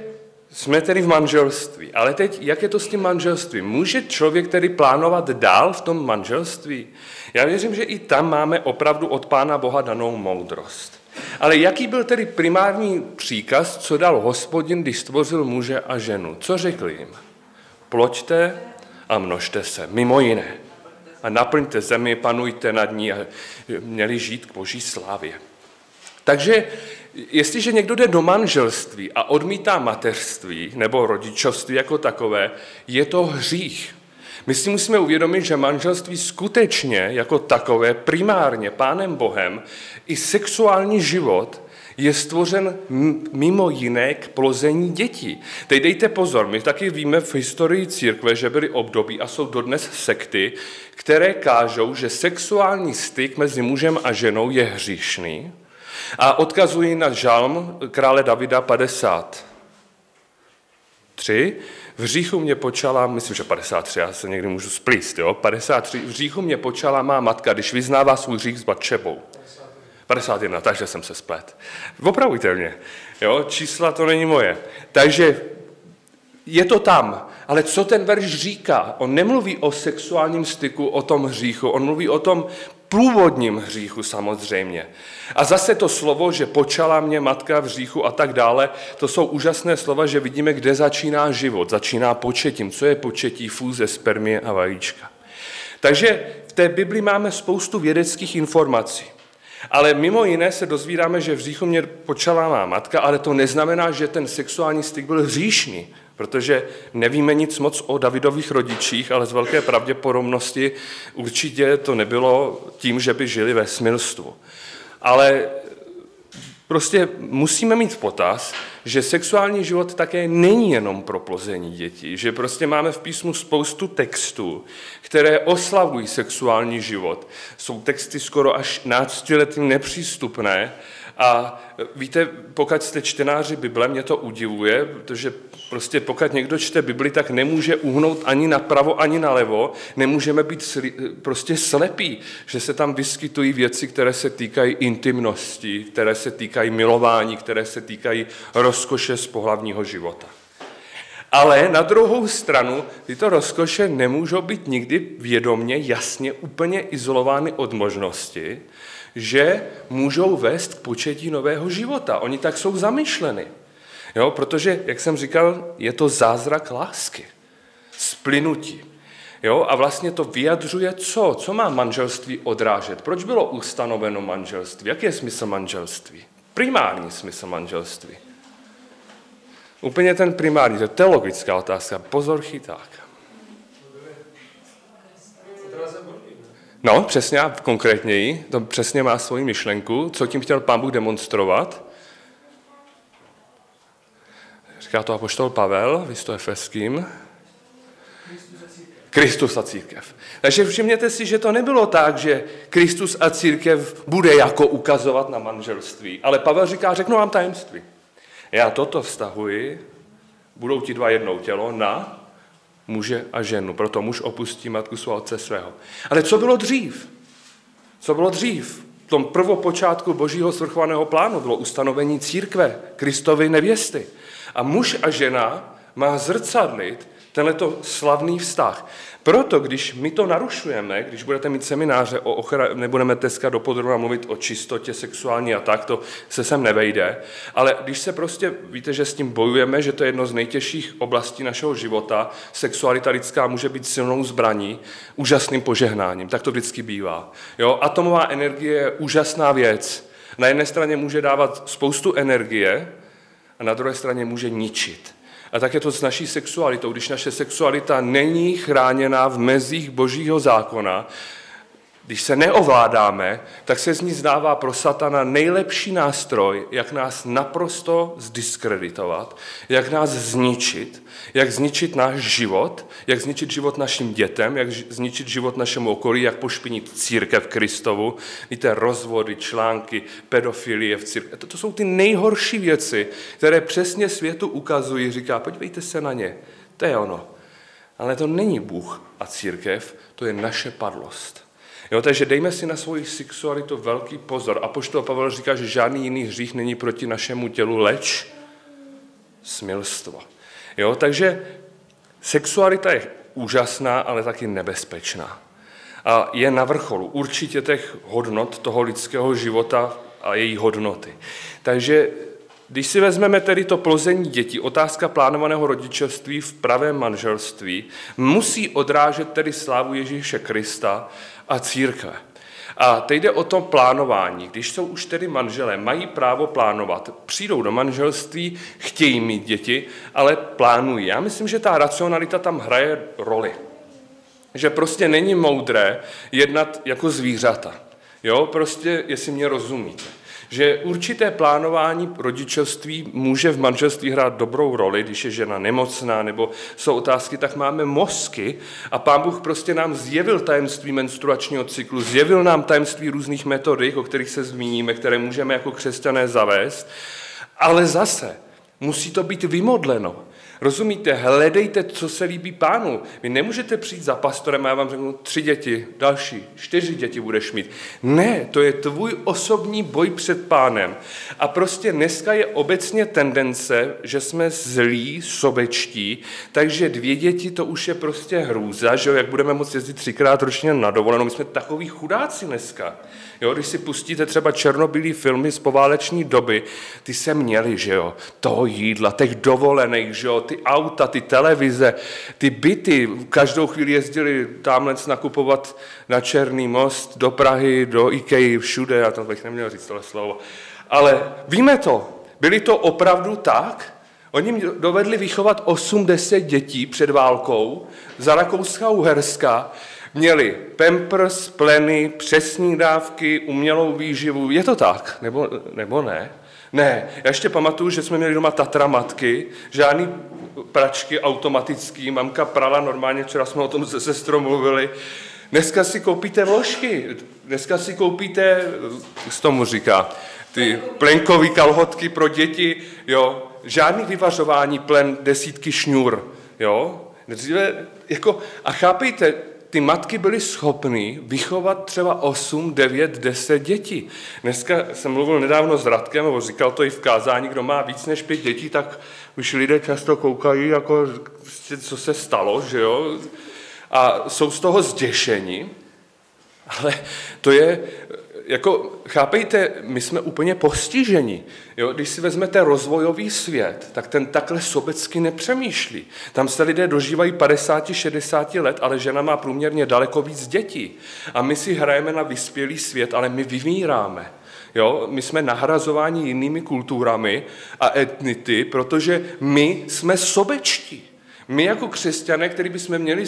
jsme tedy v manželství. Ale teď, jak je to s tím manželstvím? Může člověk tedy plánovat dál v tom manželství? Já věřím, že i tam máme opravdu od Pána Boha danou moudrost. Ale jaký byl tedy primární příkaz, co dal hospodin, když stvořil muže a ženu? Co řekl jim? Ploďte a množte se, mimo jiné. A naplňte zemi, panujte nad ní a měli žít k boží slávě. Takže jestliže někdo jde do manželství a odmítá mateřství nebo rodičovství jako takové, je to hřích. My si musíme uvědomit, že manželství skutečně jako takové primárně Pánem Bohem i sexuální život je stvořen mimo jiné k plození dětí. Teď dejte pozor, my taky víme v historii církve, že byly období a jsou dodnes sekty, které kážou, že sexuální styk mezi mužem a ženou je hříšný, a odkazují na žalm krále Davida 53. V říchu mě počala, myslím, že 53, já se někdy můžu splíst, jo? 53. V říchu mě počala má matka, když vyznává svůj hřích s Batšebou. 51, takže jsem se splet. Opravujte mě. Jo, čísla to není moje. Takže je to tam. Ale co ten verš říká? On nemluví o sexuálním styku, o tom hříchu, on mluví o tom průvodním hříchu samozřejmě. A zase to slovo, že počala mě matka v hříchu a tak dále, to jsou úžasné slova, že vidíme, kde začíná život. Začíná početím. Co je početí? Fůze, spermie a vajíčka. Takže v té Bibli máme spoustu vědeckých informací. Ale mimo jiné se dozvídáme, že v hříchu mě počala má matka, ale to neznamená, že ten sexuální styk byl hříšný protože nevíme nic moc o Davidových rodičích, ale z velké pravděpodobnosti určitě to nebylo tím, že by žili ve smilstvu. Ale prostě musíme mít v potaz, že sexuální život také není jenom pro plození dětí, že prostě máme v písmu spoustu textů, které oslavují sexuální život. Jsou texty skoro až náctiletým nepřístupné a víte, pokud jste čtenáři Bible, mě to udivuje, protože prostě pokud někdo čte Bibli, tak nemůže uhnout ani napravo, ani nalevo. Nemůžeme být sli, prostě slepí, že se tam vyskytují věci, které se týkají intimnosti, které se týkají milování, které se týkají rozkoše z pohlavního života. Ale na druhou stranu tyto rozkoše nemůžou být nikdy vědomně, jasně, úplně izolovány od možnosti, že můžou vést k početí nového života. Oni tak jsou zamýšleny. Jo, protože, jak jsem říkal, je to zázrak lásky, splynutí. Jo, a vlastně to vyjadřuje co? Co má manželství odrážet? Proč bylo ustanoveno manželství? Jaký je smysl manželství? Primární smysl manželství. Úplně ten primární, to je teologická otázka. Pozor, chyták. No, přesně, konkrétněji, to přesně má svoji myšlenku, co tím chtěl pán Bůh demonstrovat. Říká to apoštol Pavel, to Efeským. Kristus a církev. Takže všimněte si, že to nebylo tak, že Kristus a církev bude jako ukazovat na manželství. Ale Pavel říká, řeknu vám tajemství. Já toto vztahuji, budou ti dva jednou tělo, na muže a ženu. Proto muž opustí matku svého otce svého. Ale co bylo dřív? Co bylo dřív? V tom prvopočátku božího svrchovaného plánu bylo ustanovení církve, Kristovy nevěsty. A muž a žena má zrcadlit tenhle slavný vztah. Proto, když my to narušujeme, když budete mít semináře o ochraně, nebudeme dneska dopodrobna mluvit o čistotě sexuální a tak, to se sem nevejde, ale když se prostě, víte, že s tím bojujeme, že to je jedno z nejtěžších oblastí našeho života, sexualita lidská může být silnou zbraní, úžasným požehnáním, tak to vždycky bývá. Jo? Atomová energie je úžasná věc. Na jedné straně může dávat spoustu energie a na druhé straně může ničit. A tak je to s naší sexualitou. Když naše sexualita není chráněná v mezích božího zákona, když se neovládáme, tak se z ní zdává pro satana nejlepší nástroj, jak nás naprosto zdiskreditovat, jak nás zničit, jak zničit náš život, jak zničit život našim dětem, jak zničit život našemu okolí, jak pošpinit církev Kristovu. Víte, rozvody, články, pedofilie v církvi. To, to jsou ty nejhorší věci, které přesně světu ukazují. Říká, podívejte se na ně, to je ono. Ale to není Bůh a církev, to je naše padlost. Jo, takže dejme si na svoji sexualitu velký pozor. A poštol Pavel říká, že žádný jiný hřích není proti našemu tělu, leč smilstvo. Jo, takže sexualita je úžasná, ale taky nebezpečná. A je na vrcholu určitě těch hodnot toho lidského života a její hodnoty. Takže když si vezmeme tedy to plození dětí, otázka plánovaného rodičovství v pravém manželství musí odrážet tedy slávu Ježíše Krista a církve. A teď jde o to plánování. Když jsou už tedy manželé, mají právo plánovat. Přijdou do manželství, chtějí mít děti, ale plánují. Já myslím, že ta racionalita tam hraje roli. Že prostě není moudré jednat jako zvířata. Jo, prostě, jestli mě rozumíte že určité plánování rodičovství může v manželství hrát dobrou roli, když je žena nemocná nebo jsou otázky, tak máme mozky a pán Bůh prostě nám zjevil tajemství menstruačního cyklu, zjevil nám tajemství různých metodik, o kterých se zmíníme, které můžeme jako křesťané zavést, ale zase musí to být vymodleno. Rozumíte, hledejte, co se líbí pánu. Vy nemůžete přijít za pastorem a já vám řeknu tři děti, další, čtyři děti budeš mít. Ne, to je tvůj osobní boj před pánem. A prostě dneska je obecně tendence, že jsme zlí, sobečtí, takže dvě děti to už je prostě hrůza, že jo, jak budeme moct jezdit třikrát ročně na dovolenou. My jsme takový chudáci dneska. Jo, když si pustíte třeba černobylý filmy z pováleční doby, ty se měli, že jo, toho jídla, těch dovolených, že jo, ty auta, ty televize, ty byty, každou chvíli jezdili tamhle nakupovat na Černý most, do Prahy, do Ikei, všude, já to bych neměl říct tohle slovo. Ale víme to, byli to opravdu tak? Oni dovedli vychovat 80 dětí před válkou za Rakouska-Uherska, měli pampers, pleny, přesní dávky, umělou výživu. Je to tak? Nebo, nebo ne? Ne, já ještě pamatuju, že jsme měli doma tatramatky, žádný pračky automatický, mamka prala normálně, včera jsme o tom se sestrou mluvili. Dneska si koupíte vložky, dneska si koupíte, z tomu říká, ty plenkový kalhotky pro děti, jo, žádný vyvařování plen desítky šňůr, jo. Dříve, jako, a chápejte, ty matky byly schopny vychovat třeba 8, 9, 10 dětí. Dneska jsem mluvil nedávno s Radkem, nebo říkal to i v kázání, kdo má víc než pět dětí, tak už lidé často koukají, jako, prostě, co se stalo, že jo? A jsou z toho zděšení, ale to je, jako, chápejte, my jsme úplně postiženi. Jo? Když si vezmete rozvojový svět, tak ten takhle sobecky nepřemýšlí. Tam se lidé dožívají 50-60 let, ale žena má průměrně daleko víc dětí. A my si hrajeme na vyspělý svět, ale my vymíráme. Jo? My jsme nahrazováni jinými kulturami a etnity, protože my jsme sobečtí. My jako křesťané, který bychom měli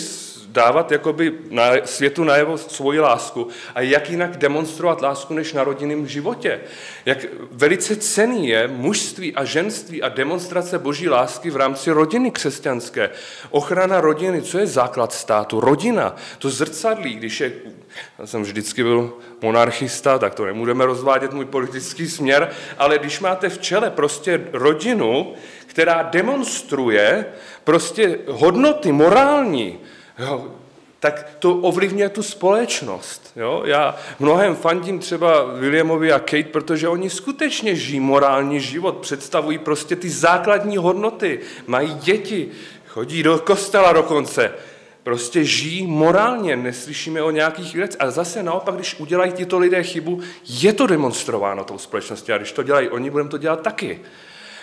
dávat jakoby na světu najevo svoji lásku a jak jinak demonstrovat lásku než na rodinném životě. Jak velice cený je mužství a ženství a demonstrace boží lásky v rámci rodiny křesťanské. Ochrana rodiny, co je základ státu? Rodina, to zrcadlí, když je, já jsem vždycky byl monarchista, tak to nemůžeme rozvádět můj politický směr, ale když máte v čele prostě rodinu, která demonstruje prostě hodnoty morální, jo, tak to ovlivňuje tu společnost. Jo? Já mnohem fandím třeba Williamovi a Kate, protože oni skutečně žijí morální život, představují prostě ty základní hodnoty, mají děti, chodí do kostela dokonce, prostě žijí morálně, neslyšíme o nějakých věcech. A zase naopak, když udělají tyto lidé chybu, je to demonstrováno tou společností. A když to dělají oni, budeme to dělat taky.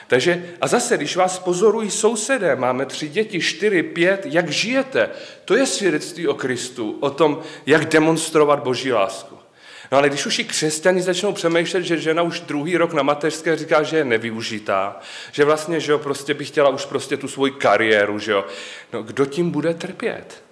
Takže a zase, když vás pozorují sousedé, máme tři děti, čtyři, pět, jak žijete, to je svědectví o Kristu, o tom, jak demonstrovat boží lásku. No ale když už i křesťani začnou přemýšlet, že žena už druhý rok na mateřské říká, že je nevyužitá, že vlastně, že jo, prostě by chtěla už prostě tu svoji kariéru, že jo, no kdo tím bude trpět?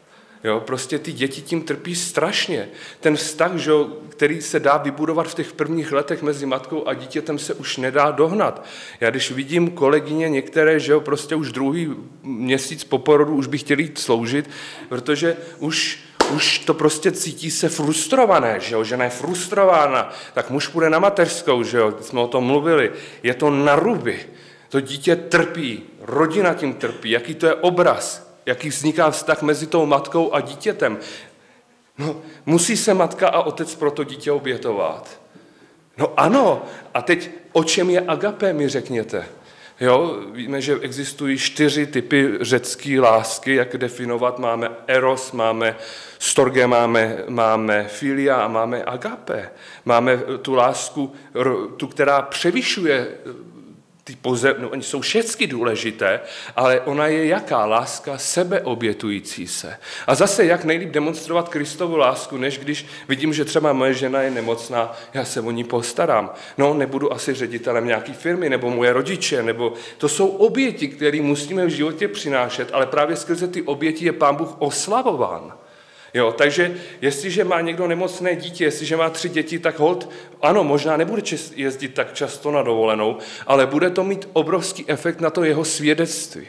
Jo, prostě ty děti tím trpí strašně. Ten vztah, že, který se dá vybudovat v těch prvních letech mezi matkou a dítětem, se už nedá dohnat. Já když vidím kolegyně některé, že jo, prostě už druhý měsíc po porodu už by chtěli jít sloužit, protože už už to prostě cítí se frustrované, že jo? žena je frustrována, tak muž půjde na mateřskou, že jo? jsme o tom mluvili, je to na ruby, to dítě trpí, rodina tím trpí, jaký to je obraz, jaký vzniká vztah mezi tou matkou a dítětem. No, musí se matka a otec pro to dítě obětovat. No ano, a teď o čem je agapé, mi řekněte. Jo, víme, že existují čtyři typy řecké lásky, jak definovat. Máme eros, máme storge, máme, máme filia a máme agape. Máme tu lásku, tu, která převyšuje ty pozem, no, oni jsou všechny důležité, ale ona je jaká? Láska sebeobětující se. A zase, jak nejlíp demonstrovat Kristovu lásku, než když vidím, že třeba moje žena je nemocná, já se o ní postarám. No, nebudu asi ředitelem nějaké firmy, nebo moje rodiče, nebo to jsou oběti, které musíme v životě přinášet, ale právě skrze ty oběti je Pán Bůh oslavován. Jo, takže jestliže má někdo nemocné dítě, jestliže má tři děti, tak hold, ano, možná nebude jezdit tak často na dovolenou, ale bude to mít obrovský efekt na to jeho svědectví.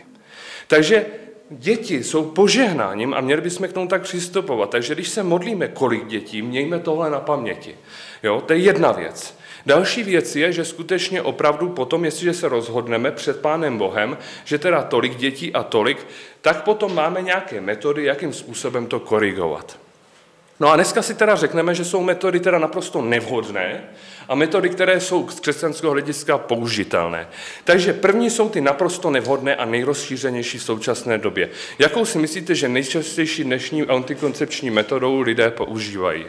Takže děti jsou požehnáním a měli bychom k tomu tak přistupovat. Takže když se modlíme, kolik dětí, mějme tohle na paměti. Jo, to je jedna věc. Další věc je, že skutečně opravdu potom, jestliže se rozhodneme před Pánem Bohem, že teda tolik dětí a tolik, tak potom máme nějaké metody, jakým způsobem to korigovat. No a dneska si teda řekneme, že jsou metody teda naprosto nevhodné a metody, které jsou z křesťanského hlediska použitelné. Takže první jsou ty naprosto nevhodné a nejrozšířenější v současné době. Jakou si myslíte, že nejčastější dnešní antikoncepční metodou lidé používají?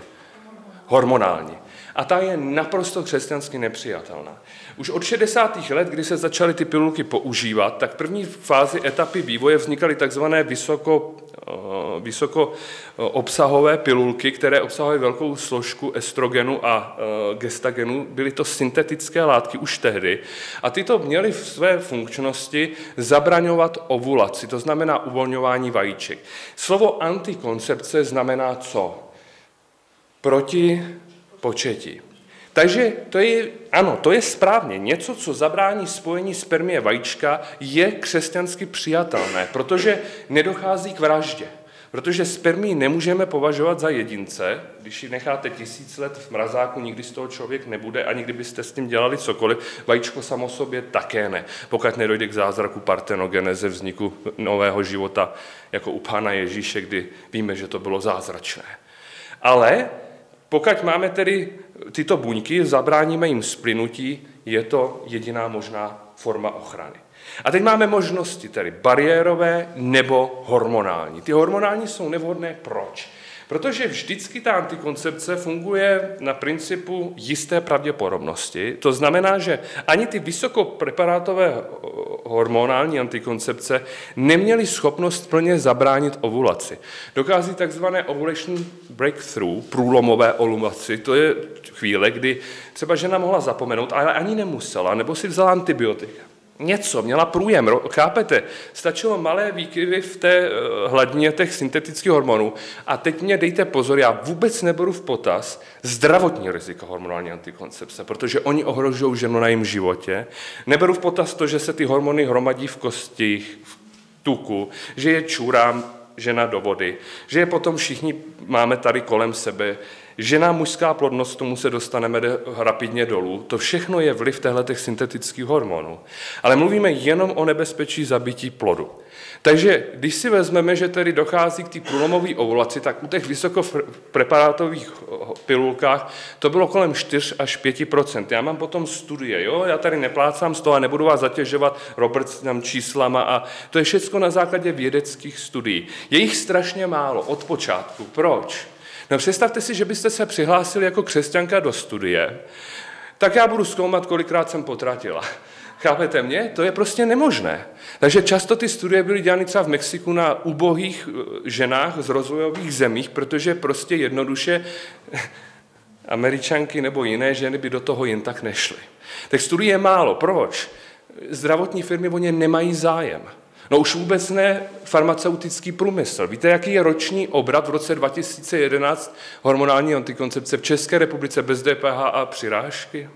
Hormonální a ta je naprosto křesťansky nepřijatelná. Už od 60. let, kdy se začaly ty pilulky používat, tak v první fázi etapy vývoje vznikaly takzvané vysoko, eh, vysoko eh, obsahové pilulky, které obsahovaly velkou složku estrogenu a eh, gestagenu. Byly to syntetické látky už tehdy a tyto měly v své funkčnosti zabraňovat ovulaci, to znamená uvolňování vajíček. Slovo antikoncepce znamená co? Proti početí. Takže to je, ano, to je správně. Něco, co zabrání spojení spermie vajíčka, je křesťansky přijatelné, protože nedochází k vraždě. Protože spermii nemůžeme považovat za jedince, když ji necháte tisíc let v mrazáku, nikdy z toho člověk nebude, ani kdybyste s tím dělali cokoliv, vajíčko samo sobě také ne, pokud nedojde k zázraku partenogeneze vzniku nového života, jako u Pána Ježíše, kdy víme, že to bylo zázračné. Ale pokud máme tedy tyto buňky, zabráníme jim splynutí, je to jediná možná forma ochrany. A teď máme možnosti tedy bariérové nebo hormonální. Ty hormonální jsou nevhodné proč? Protože vždycky ta antikoncepce funguje na principu jisté pravděpodobnosti. To znamená, že ani ty vysokopreparátové hormonální antikoncepce neměly schopnost plně zabránit ovulaci. Dokází takzvané ovulation breakthrough, průlomové ovulaci, to je chvíle, kdy třeba žena mohla zapomenout, ale ani nemusela, nebo si vzala antibiotika něco, měla průjem, chápete? Stačilo malé výkyvy v té eh, hladině těch syntetických hormonů. A teď mě dejte pozor, já vůbec neberu v potaz zdravotní riziko hormonální antikoncepce, protože oni ohrožují ženu na jejím životě. Neberu v potaz to, že se ty hormony hromadí v kostích, v tuku, že je čůrám žena do vody, že je potom všichni máme tady kolem sebe, žena mužská plodnost, tomu se dostaneme rapidně dolů. To všechno je vliv těchto syntetických hormonů. Ale mluvíme jenom o nebezpečí zabití plodu. Takže když si vezmeme, že tedy dochází k té průlomové ovulaci, tak u těch vysokopreparátových pilulkách to bylo kolem 4 až 5% Já mám potom studie, jo? já tady neplácám z toho a nebudu vás zatěžovat Robert tam číslama a to je všechno na základě vědeckých studií. Je jich strašně málo od počátku. Proč? No představte si, že byste se přihlásili jako křesťanka do studie, tak já budu zkoumat, kolikrát jsem potratila. Chápete mě? To je prostě nemožné. Takže často ty studie byly dělány třeba v Mexiku na ubohých eh, ženách z rozvojových zemích, protože prostě jednoduše američanky nebo jiné ženy by do toho jen tak nešly. Tak studií je málo. Proč? Zdravotní firmy o ně nemají zájem. No už vůbec ne farmaceutický průmysl. Víte, jaký je roční obrat v roce 2011 hormonální antikoncepce v České republice bez DPH a přirážky?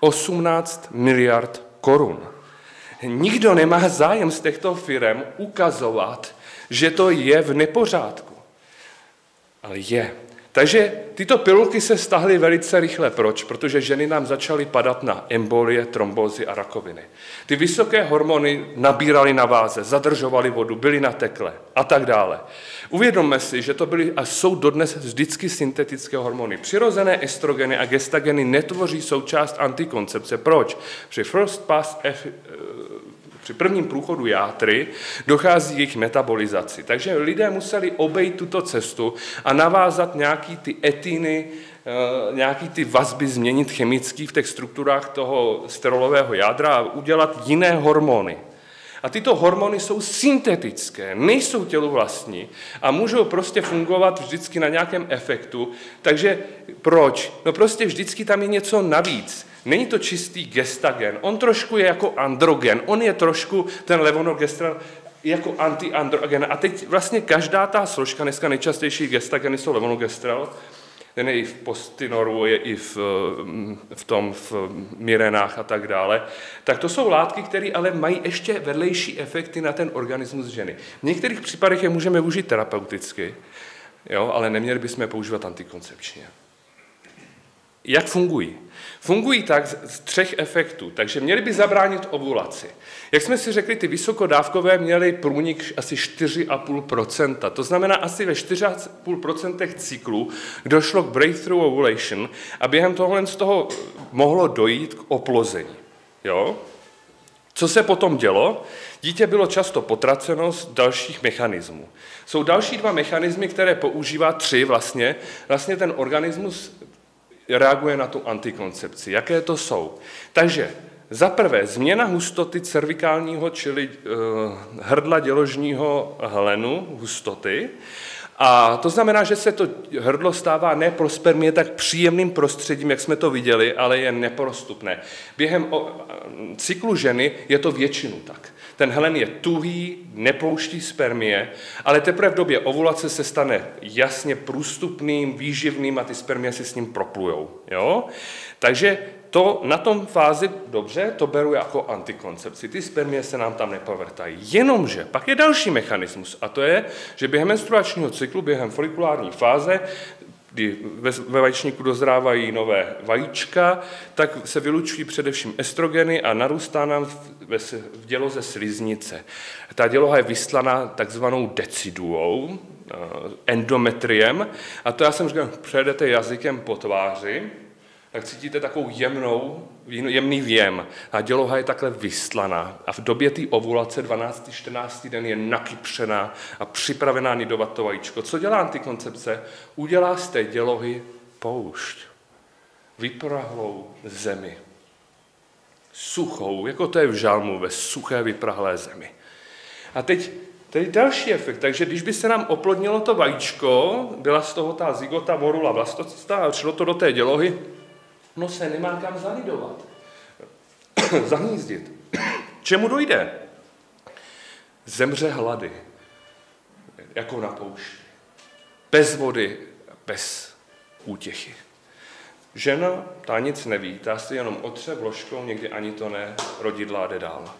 18 miliard korun. Nikdo nemá zájem z těchto firm ukazovat, že to je v nepořádku. Ale je. Takže tyto pilulky se stahly velice rychle. Proč? Protože ženy nám začaly padat na embolie, trombózy a rakoviny. Ty vysoké hormony nabíraly na váze, zadržovaly vodu, byly na tekle a tak dále. Uvědomme si, že to byly a jsou dodnes vždycky syntetické hormony. Přirozené estrogeny a gestageny netvoří součást antikoncepce. Proč? Při first pass při prvním průchodu játry dochází k jejich metabolizaci. Takže lidé museli obejít tuto cestu a navázat nějaký ty etiny, eh, nějaký ty vazby změnit chemicky v těch strukturách toho sterolového jádra a udělat jiné hormony. A tyto hormony jsou syntetické, nejsou tělu vlastní a můžou prostě fungovat vždycky na nějakém efektu. Takže proč? No prostě vždycky tam je něco navíc. Není to čistý gestagen, on trošku je jako androgen, on je trošku ten levonogestran jako antiandrogen. A teď vlastně každá ta složka, dneska nejčastější gestageny jsou levonogestral, ten je i v postinoru, je i v, v tom, v mirenách a tak dále, tak to jsou látky, které ale mají ještě vedlejší efekty na ten organismus ženy. V některých případech je můžeme využít terapeuticky, jo, ale neměli bychom používat antikoncepčně. Jak fungují? Fungují tak z třech efektů, takže měli by zabránit ovulaci. Jak jsme si řekli, ty vysokodávkové měly průnik asi 4,5%. To znamená, asi ve 4,5% cyklů došlo k breakthrough ovulation a během tohle z toho mohlo dojít k oplození. Jo? Co se potom dělo? Dítě bylo často potraceno z dalších mechanismů. Jsou další dva mechanismy, které používá tři vlastně. Vlastně ten organismus reaguje na tu antikoncepci. Jaké to jsou? Takže za prvé změna hustoty cervikálního, čili uh, hrdla děložního hlenu, hustoty. A to znamená, že se to hrdlo stává ne pro spermie tak příjemným prostředím, jak jsme to viděli, ale je neprostupné. Během cyklu ženy je to většinu tak. Ten helen je tuhý, nepouští spermie, ale teprve v době ovulace se stane jasně průstupným, výživným a ty spermie si s ním proplujou. Jo? Takže to na tom fázi, dobře, to beru jako antikoncepci. Ty spermie se nám tam nepovrtají. Jenomže pak je další mechanismus a to je, že během menstruačního cyklu, během folikulární fáze, kdy ve vaječníku dozrávají nové vajíčka, tak se vylučují především estrogeny a narůstá nám v děloze sliznice. Ta děloha je vystlaná takzvanou deciduou, eh, endometriem, a to já jsem říkal, přejedete jazykem po tváři, tak cítíte takovou jemnou, jemný věm. A děloha je takhle vystlaná. A v době té ovulace 12. 14. den je nakypřená a připravená nidovat to vajíčko. Co dělá antikoncepce? Udělá z té dělohy poušť. Vyprahlou zemi. Suchou, jako to je v žalmu, ve suché vyprahlé zemi. A teď je další efekt. Takže když by se nám oplodnilo to vajíčko, byla z toho ta zygota, morula, vlastocista a šlo to do té dělohy, no se nemá kam zanidovat, zahnízdit. Čemu dojde? Zemře hlady, jako na poušti. Bez vody, bez útěchy. Žena, ta nic neví, ta si jenom otře vložkou, někdy ani to ne, rodidla jde dál.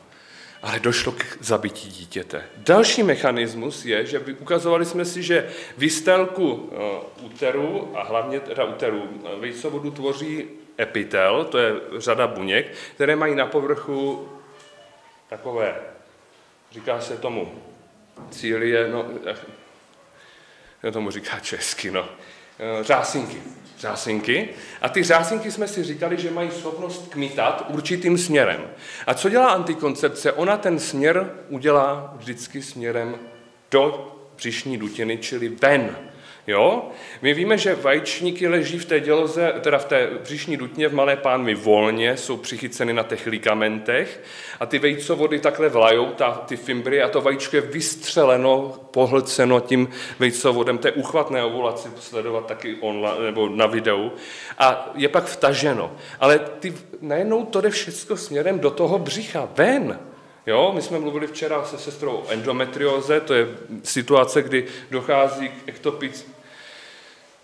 Ale došlo k zabití dítěte. Další mechanismus je, že ukazovali jsme si, že výstelku eh, úteru a hlavně teda úteru eh, vejcovodu tvoří epitel, to je řada buněk, které mají na povrchu takové, říká se tomu, cílie, no, jak tomu říká česky, no, řásinky. Řásinky. A ty řásinky jsme si říkali, že mají schopnost kmitat určitým směrem. A co dělá antikoncepce? Ona ten směr udělá vždycky směrem do břišní dutiny, čili ven. Jo? My víme, že vaječníky leží v té děloze, teda v té břišní dutně v malé pánvi volně, jsou přichyceny na těch ligamentech a ty vejcovody takhle vlajou, ta, ty fimbry a to vajíčko je vystřeleno, pohlceno tím vejcovodem. To je uchvatné ovulaci sledovat taky online, nebo na videu. A je pak vtaženo. Ale ty, najednou to jde všechno směrem do toho břicha, ven. Jo, my jsme mluvili včera se sestrou o endometrióze, to je situace, kdy dochází k ektopic,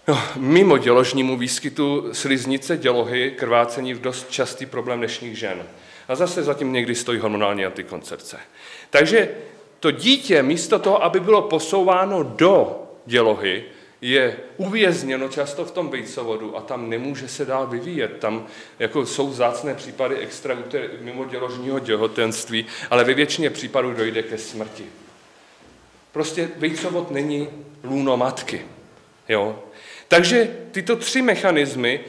no, mimo děložnímu výskytu sliznice dělohy, krvácení v dost častý problém dnešních žen. A zase zatím někdy stojí hormonální antikoncepce. Takže to dítě místo toho, aby bylo posouváno do dělohy, je uvězněno často v tom vejcovodu a tam nemůže se dál vyvíjet. Tam jako jsou zácné případy extra mimo děložního těhotenství, ale ve většině případů dojde ke smrti. Prostě vejcovod není lůno matky. Jo? Takže tyto tři mechanismy,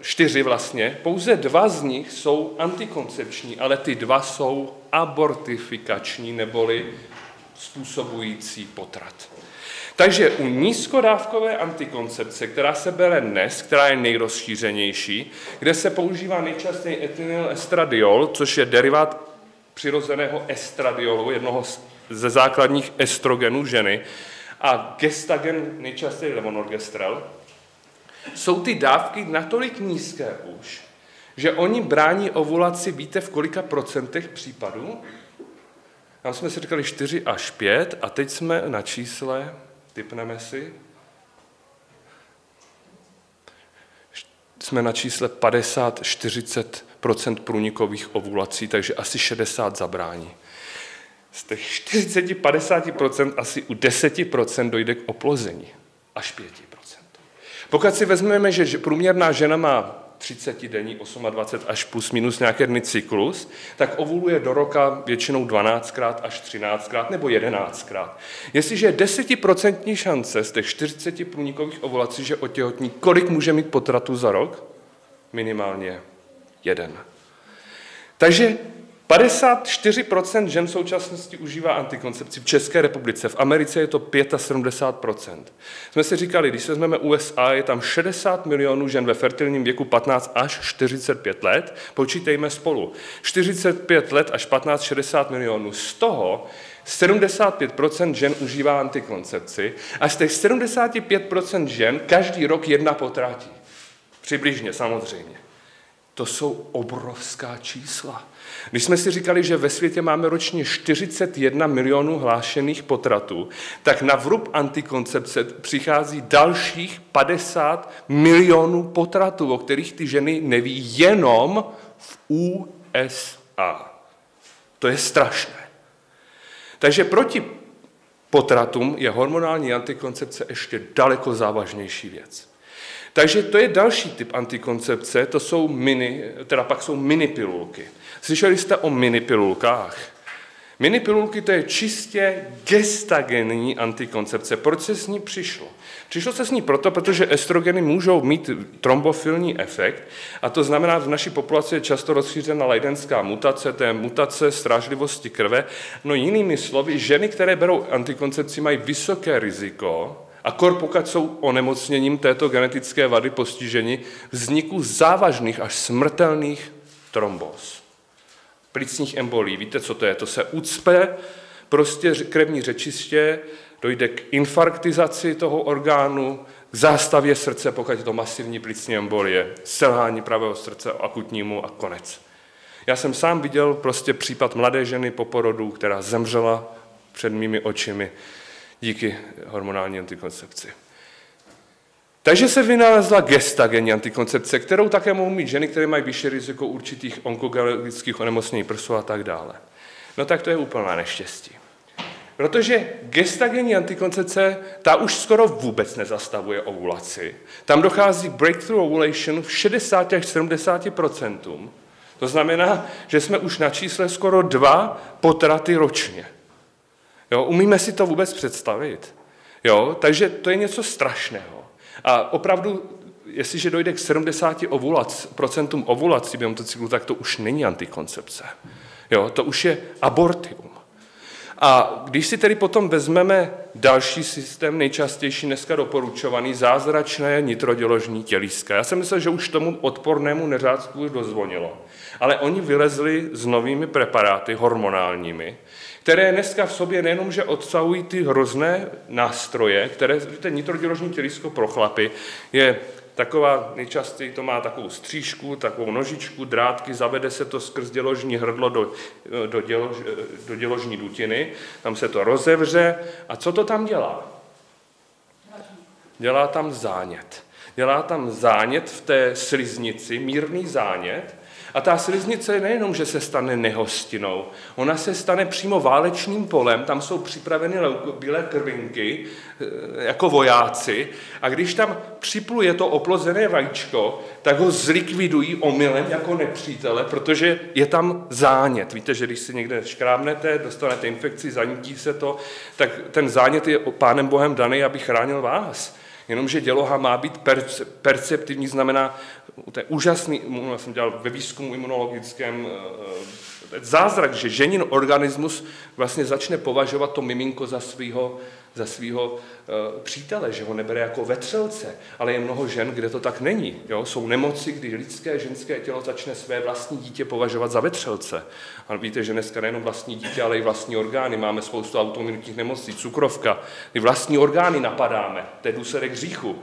čtyři vlastně, pouze dva z nich jsou antikoncepční, ale ty dva jsou abortifikační neboli způsobující potrat. Takže u nízkodávkové antikoncepce, která se bere dnes, která je nejrozšířenější, kde se používá nejčastěji estradiol, což je derivát přirozeného estradiolu, jednoho ze základních estrogenů ženy, a gestagen nejčastěji levonorgestrel, jsou ty dávky natolik nízké už, že oni brání ovulaci, víte, v kolika procentech případů? Tam jsme si říkali 4 až 5 a teď jsme na čísle Typneme si. Jsme na čísle 50-40% průnikových ovulací, takže asi 60 zabrání. Z těch 40-50% asi u 10% dojde k oplození. Až 5% Pokud si vezmeme, že průměrná žena má 30 denní, 28 až plus minus nějaký dny cyklus, tak ovuluje do roka většinou 12krát až 13krát nebo 11krát. Jestliže je 10% šance z těch 40 průnikových ovulací, že otěhotní, kolik může mít potratu za rok? Minimálně jeden. Takže 54% žen v současnosti užívá antikoncepci v České republice, v Americe je to 75%. Jsme si říkali, když se vezmeme USA, je tam 60 milionů žen ve fertilním věku 15 až 45 let, počítejme spolu. 45 let až 15, 60 milionů. Z toho 75% žen užívá antikoncepci a z těch 75% žen každý rok jedna potratí. Přibližně samozřejmě. To jsou obrovská čísla. Když jsme si říkali, že ve světě máme ročně 41 milionů hlášených potratů, tak na vrub antikoncepce přichází dalších 50 milionů potratů, o kterých ty ženy neví jenom v USA. To je strašné. Takže proti potratům je hormonální antikoncepce ještě daleko závažnější věc. Takže to je další typ antikoncepce, to jsou mini, teda pak jsou minipilulky. Slyšeli jste o minipilulkách? Minipilulky to je čistě gestagenní antikoncepce. Proč se s ní přišlo? Přišlo se s ní proto, protože estrogeny můžou mít trombofilní efekt a to znamená, v naší populaci je často rozšířena lejdenská mutace, to je mutace strážlivosti krve. No jinými slovy, ženy, které berou antikoncepci, mají vysoké riziko a kor pokud jsou onemocněním této genetické vady postiženi, vzniku závažných až smrtelných trombóz. Plicních embolí, víte, co to je? To se ucpe prostě krevní řečiště, dojde k infarktizaci toho orgánu, k zástavě srdce, pokud je to masivní plicní embolie, selhání pravého srdce akutnímu a konec. Já jsem sám viděl prostě případ mladé ženy po porodu, která zemřela před mými očimi díky hormonální antikoncepci. Takže se vynalezla gestagenní antikoncepce, kterou také mohou mít ženy, které mají vyšší riziko určitých onkologických onemocnění prsu a tak dále. No tak to je úplná neštěstí. Protože gestagenní antikoncepce, ta už skoro vůbec nezastavuje ovulaci. Tam dochází breakthrough ovulation v 60 až 70% To znamená, že jsme už na čísle skoro dva potraty ročně. Jo, umíme si to vůbec představit? Jo, takže to je něco strašného. A opravdu, jestliže dojde k 70 ovulac, procentům ovulací během toho cyklu, tak to už není antikoncepce. Jo, to už je abortium. A když si tedy potom vezmeme další systém, nejčastější dneska doporučovaný, zázračné nitroděložní tělíska. Já jsem myslel, že už tomu odpornému neřádstvu dozvonilo. Ale oni vylezli s novými preparáty hormonálními, které dneska v sobě nejenom, že odsahují ty hrozné nástroje, které, ten nitroděložní tělísko pro chlapy je taková, nejčastěji to má takovou střížku, takovou nožičku, drátky, zavede se to skrz děložní hrdlo do, do, dělož, do děložní dutiny, tam se to rozevře a co to tam dělá? Dělá tam zánět. Dělá tam zánět v té sliznici, mírný zánět, a ta sliznice nejenom, že se stane nehostinou, ona se stane přímo válečným polem, tam jsou připraveny bílé krvinky, e, jako vojáci, a když tam připluje to oplozené vajíčko, tak ho zlikvidují omylem jako nepřítele, protože je tam zánět. Víte, že když si někde škrábnete, dostanete infekci, zanítí se to, tak ten zánět je pánem Bohem daný, aby chránil vás. Jenomže děloha má být perceptivní, znamená, to je úžasný, já jsem dělal ve výzkumu imunologickém, eh, zázrak, že ženin organismus vlastně začne považovat to miminko za svého za svého e, přítele, že ho nebere jako vetřelce, ale je mnoho žen, kde to tak není. Jo? Jsou nemoci, kdy lidské ženské tělo začne své vlastní dítě považovat za vetřelce. A víte, že dneska nejenom vlastní dítě, ale i vlastní orgány. Máme spoustu autoimunitních nemocí, cukrovka. I vlastní orgány napadáme. To je důsledek hříchu.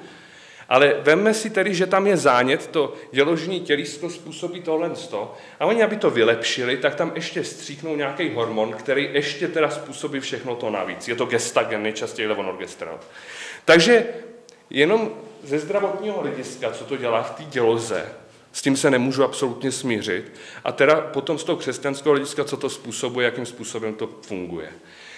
Ale vemme si tedy, že tam je zánět, to děložní tělísko způsobí tohle sto, a oni, aby to vylepšili, tak tam ještě stříknou nějaký hormon, který ještě teda způsobí všechno to navíc. Je to gestagen, nejčastěji levonorgestran. Takže jenom ze zdravotního hlediska, co to dělá v té děloze, s tím se nemůžu absolutně smířit. A teda potom z toho křesťanského hlediska, co to způsobuje, jakým způsobem to funguje.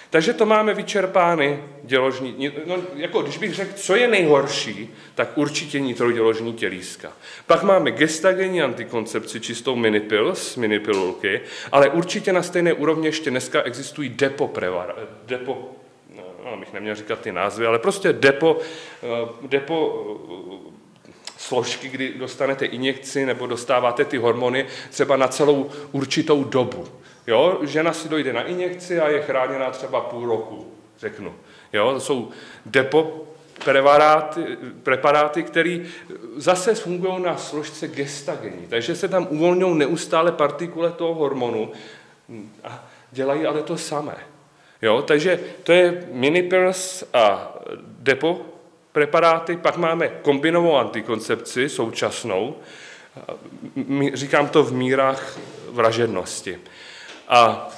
Takže to máme vyčerpány děložní, no, jako když bych řekl, co je nejhorší, tak určitě nitroděložní tělíska. Pak máme gestagenní antikoncepci, čistou minipils, minipilulky, ale určitě na stejné úrovni ještě dneska existují depo, prevar, depo no, bych neměl říkat ty názvy, ale prostě depo, eh, depo eh, složky, kdy dostanete injekci nebo dostáváte ty hormony třeba na celou určitou dobu. Jo? Žena si dojde na injekci a je chráněná třeba půl roku, řeknu. Jo? To jsou depo preparáty, preparáty které zase fungují na složce gestagení. Takže se tam uvolňují neustále partikule toho hormonu a dělají ale to samé. Jo? Takže to je minipills a depo preparáty, pak máme kombinovou antikoncepci současnou, Říkám to v mírách vražednosti. A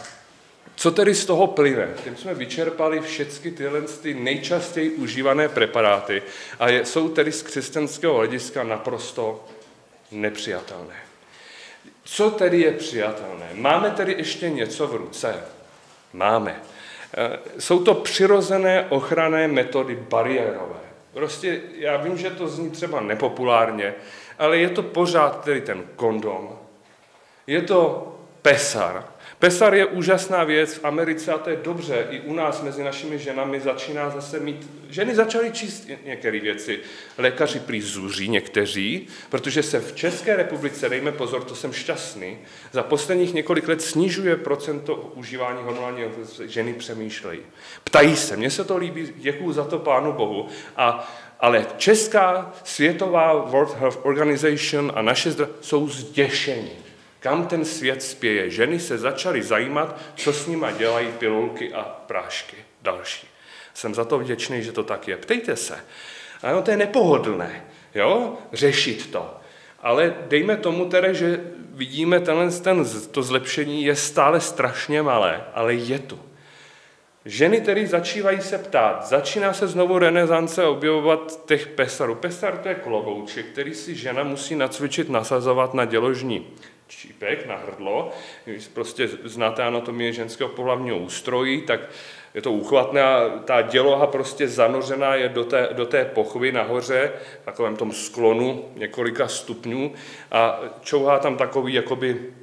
co tedy z toho plyne? Tím jsme vyčerpali všechny tyhle ty nejčastěji užívané preparáty a jsou tedy z křesťanského hlediska naprosto nepřijatelné. Co tedy je přijatelné? Máme tedy ještě něco v ruce? Máme. E, jsou to přirozené ochranné metody bariérové. Prostě já vím, že to zní třeba nepopulárně, ale je to pořád tedy ten kondom, je to pesar, Pesar je úžasná věc v Americe a to je dobře. I u nás mezi našimi ženami začíná zase mít... Ženy začaly číst některé věci. Lékaři prý zuří někteří, protože se v České republice, dejme pozor, to jsem šťastný, za posledních několik let snižuje procento užívání hormonálního ženy přemýšlejí. Ptají se, mně se to líbí, děkuju za to Pánu Bohu. A ale Česká světová World Health Organization a naše zdraví jsou zděšení kam ten svět spěje. Ženy se začaly zajímat, co s nima dělají pilulky a prášky další. Jsem za to vděčný, že to tak je. Ptejte se. Ano, to je nepohodlné, jo, řešit to. Ale dejme tomu tedy, že vidíme, tenhle, ten, to zlepšení je stále strašně malé, ale je tu. Ženy tedy začínají se ptát, začíná se znovu renesance objevovat těch pesarů. Pesar to je klobouček, který si žena musí nacvičit, nasazovat na děložní čípek na hrdlo. Když prostě znáte anatomii ženského pohlavního ústrojí, tak je to uchvatné a ta děloha prostě zanořená je do té, do té pochvy nahoře, takovém tom sklonu několika stupňů a čouhá tam takový jakoby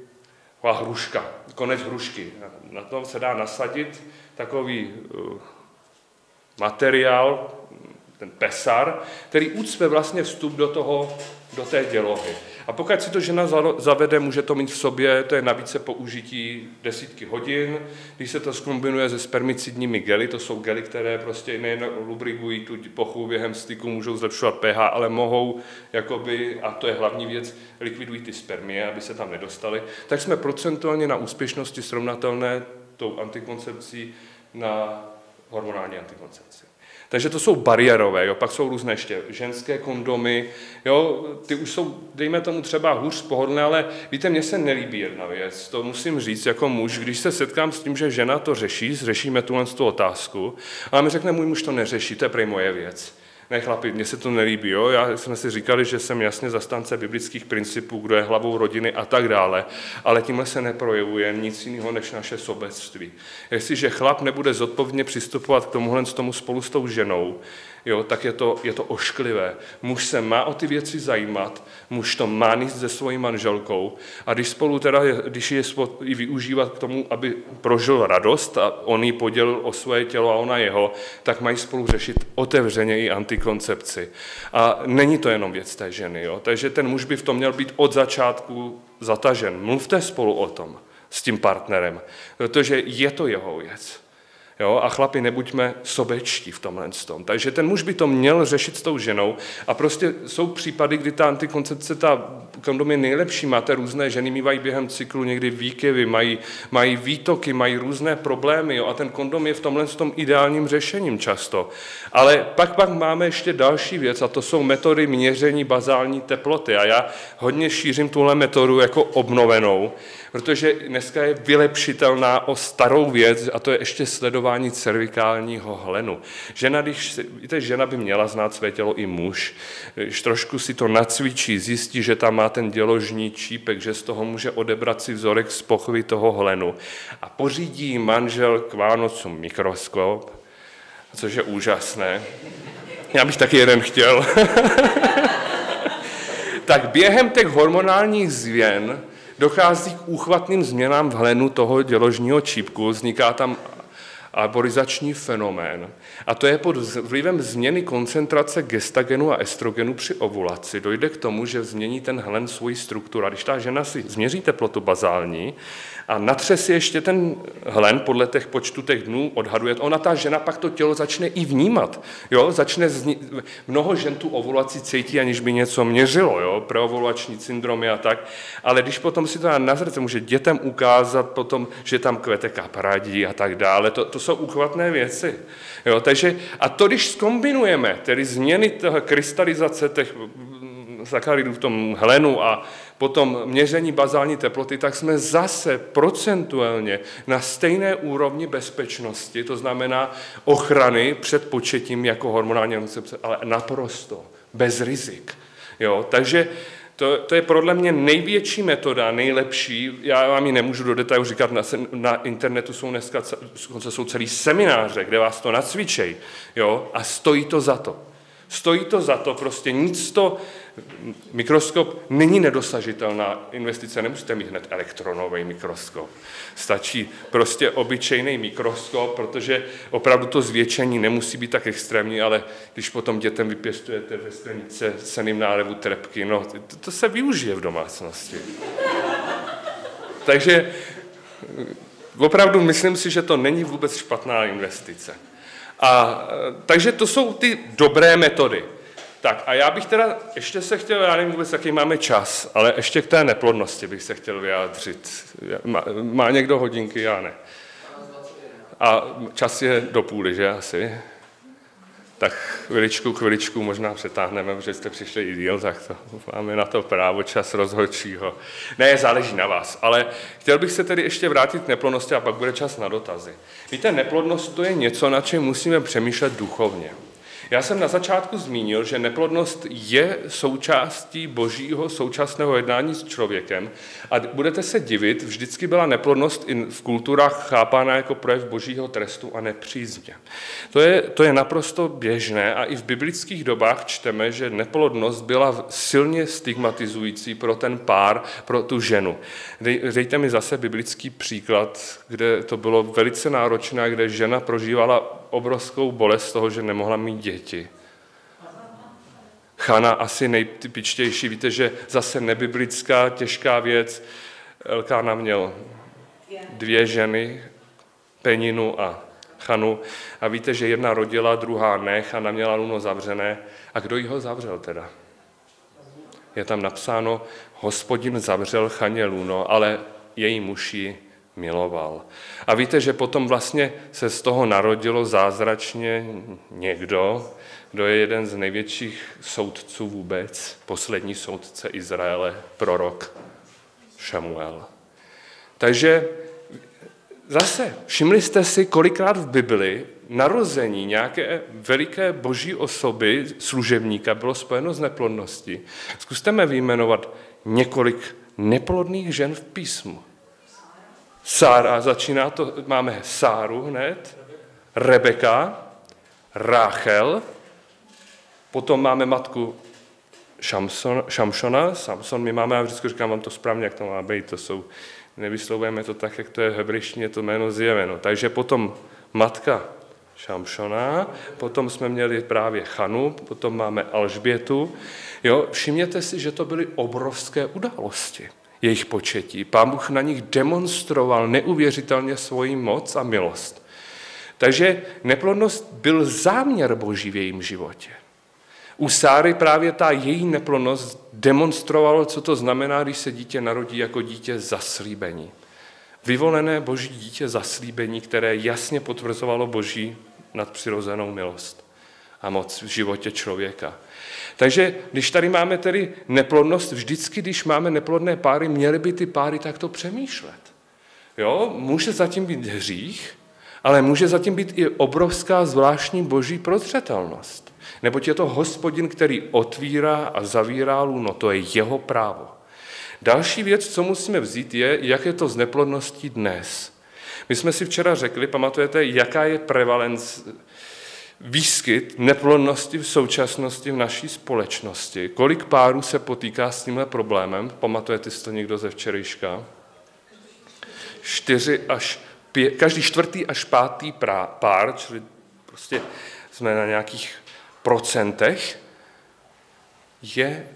taková hruška, konec hrušky. Na to se dá nasadit takový uh, materiál, ten pesar, který ucpe vlastně vstup do, toho, do té dělohy. A pokud si to žena zavede, může to mít v sobě, to je navíce použití desítky hodin, když se to zkombinuje se spermicidními gely, to jsou gely, které prostě nejen lubrigují tu pochu během styku, můžou zlepšovat pH, ale mohou, jakoby, a to je hlavní věc, likvidují ty spermie, aby se tam nedostaly, tak jsme procentuálně na úspěšnosti srovnatelné tou antikoncepcí na hormonální antikoncepci. Takže to jsou bariérové, jo, pak jsou různé ještě ženské kondomy, jo, ty už jsou, dejme tomu třeba hůř pohodlné, ale víte, mně se nelíbí jedna věc, to musím říct jako muž, když se setkám s tím, že žena to řeší, řešíme tuhle tu otázku, ale mi řekne, můj muž to neřeší, to je prej moje věc ne chlapi, mně se to nelíbí, jo? Já jsme si říkali, že jsem jasně zastánce biblických principů, kdo je hlavou rodiny a tak dále, ale tímhle se neprojevuje nic jiného než naše sobectví. Jestliže chlap nebude zodpovědně přistupovat k tomuhle tomu spolu s tou ženou, jo, tak je to, je to ošklivé. Muž se má o ty věci zajímat, muž to má níst se svojí manželkou a když spolu teda, když je i využívat k tomu, aby prožil radost a on jí podělil o své tělo a ona jeho, tak mají spolu řešit otevřeně i antikoncepci. A není to jenom věc té ženy, jo? takže ten muž by v tom měl být od začátku zatažen. Mluvte spolu o tom s tím partnerem, protože je to jeho věc. Jo? A chlapi, nebuďme sobečtí v tomhle tom. Takže ten muž by to měl řešit s tou ženou a prostě jsou případy, kdy ta antikoncepce, ta kondom je nejlepší. Máte různé ženy, mývají během cyklu někdy výkyvy, mají, mají výtoky, mají různé problémy jo? a ten kondom je v tomhle tom ideálním řešením často. Ale pak pak máme ještě další věc a to jsou metody měření bazální teploty a já hodně šířím tuhle metodu jako obnovenou, protože dneska je vylepšitelná o starou věc a to je ještě sledování cervikálního hlenu. Žena, když, víte, žena by měla znát své tělo i muž. Když trošku si to nacvičí, zjistí, že tam má ten děložní čípek, že z toho může odebrat si vzorek z pochvy toho hlenu a pořídí manžel k Vánocům mikroskop, což je úžasné. Já bych taky jeden chtěl. tak během těch hormonálních změn dochází k úchvatným změnám v hlenu toho děložního čípku, vzniká tam arborizační fenomén. A to je pod vlivem změny koncentrace gestagenu a estrogenu při ovulaci. Dojde k tomu, že změní ten hlen svoji strukturu. A když ta žena si změří teplotu bazální, a natře si ještě ten hlen podle těch počtu těch dnů odhaduje. Ona, ta žena, pak to tělo začne i vnímat. Jo? Začne zni... Mnoho žen tu ovulaci cítí, aniž by něco měřilo, jo? preovulační syndromy a tak. Ale když potom si to na zrce může dětem ukázat potom, že tam kvete kapradí a tak dále, to, to jsou uchvatné věci. Jo? Takže, a to, když skombinujeme, tedy změny krystalizace těch sacharidů v tom hlenu a potom měření bazální teploty, tak jsme zase procentuálně na stejné úrovni bezpečnosti, to znamená ochrany před početím jako hormonální koncepce, ale naprosto bez rizik. Jo? Takže to, to je podle mě největší metoda, nejlepší. Já vám ji nemůžu do detailu říkat, na, na internetu jsou dneska jsou celý semináře, kde vás to nacvičej, jo, a stojí to za to. Stojí to za to, prostě nic to, mikroskop není nedosažitelná investice, nemusíte mít hned elektronový mikroskop. Stačí prostě obyčejný mikroskop, protože opravdu to zvětšení nemusí být tak extrémní, ale když potom dětem vypěstujete ve sklenice seným nálevu trepky, no to, to se využije v domácnosti. Takže opravdu myslím si, že to není vůbec špatná investice. A, takže to jsou ty dobré metody. Tak a já bych teda ještě se chtěl, já nevím vůbec, jaký máme čas, ale ještě k té neplodnosti bych se chtěl vyjádřit. Má, má někdo hodinky? Já ne. A čas je do půly, že asi? Tak chviličku, chviličku možná přetáhneme, protože jste přišli i díl, tak to máme na to právo čas rozhodčího. Ne, záleží na vás, ale chtěl bych se tedy ještě vrátit k neplodnosti a pak bude čas na dotazy. Víte, neplodnost to je něco, na čem musíme přemýšlet duchovně. Já jsem na začátku zmínil, že neplodnost je součástí božího současného jednání s člověkem a budete se divit, vždycky byla neplodnost i v kulturách chápána jako projev božího trestu a nepřízně. To je, to je naprosto běžné a i v biblických dobách čteme, že neplodnost byla silně stigmatizující pro ten pár, pro tu ženu. Dejte mi zase biblický příklad, kde to bylo velice náročné, kde žena prožívala obrovskou bolest toho, že nemohla mít děti. Chana asi nejtypičtější, víte, že zase nebiblická, těžká věc. Elkána měl dvě ženy, Peninu a Chanu. A víte, že jedna rodila, druhá ne, Chana měla luno zavřené. A kdo jí ho zavřel teda? Je tam napsáno, hospodin zavřel Chaně luno, ale její muži miloval. A víte, že potom vlastně se z toho narodilo zázračně někdo, kdo je jeden z největších soudců vůbec, poslední soudce Izraele, prorok Šamuel. Takže zase, všimli jste si, kolikrát v Bibli narození nějaké veliké boží osoby, služebníka, bylo spojeno s neplodností. Zkuste vyjmenovat několik neplodných žen v písmu. Sára, začíná to, máme Sáru hned, Rebeka, Ráchel, potom máme matku Šamson, Šamšona, Samson, my máme, já vždycky říkám vám to správně, jak to má být, to jsou, nevyslovujeme to tak, jak to je v hebrejštině, to jméno zjeveno. Takže potom matka Šamšona, potom jsme měli právě Chanu, potom máme Alžbětu. Jo, všimněte si, že to byly obrovské události jejich početí. Pán Bůh na nich demonstroval neuvěřitelně svoji moc a milost. Takže neplodnost byl záměr Boží v jejím životě. U Sáry právě ta její neplodnost demonstrovalo, co to znamená, když se dítě narodí jako dítě zaslíbení. Vyvolené boží dítě zaslíbení, které jasně potvrzovalo boží nadpřirozenou milost a moc v životě člověka. Takže když tady máme tedy neplodnost, vždycky, když máme neplodné páry, měly by ty páry takto přemýšlet. Jo, může zatím být hřích, ale může zatím být i obrovská zvláštní boží prozřetelnost. Neboť je to hospodin, který otvírá a zavírá luno, to je jeho právo. Další věc, co musíme vzít, je, jak je to s neplodností dnes. My jsme si včera řekli, pamatujete, jaká je prevalence výskyt neplodnosti v současnosti v naší společnosti. Kolik párů se potýká s tímhle problémem? Pamatujete si to někdo ze včerejška? Čtyři až pět, každý čtvrtý až pátý pár, čili prostě jsme na nějakých procentech, je,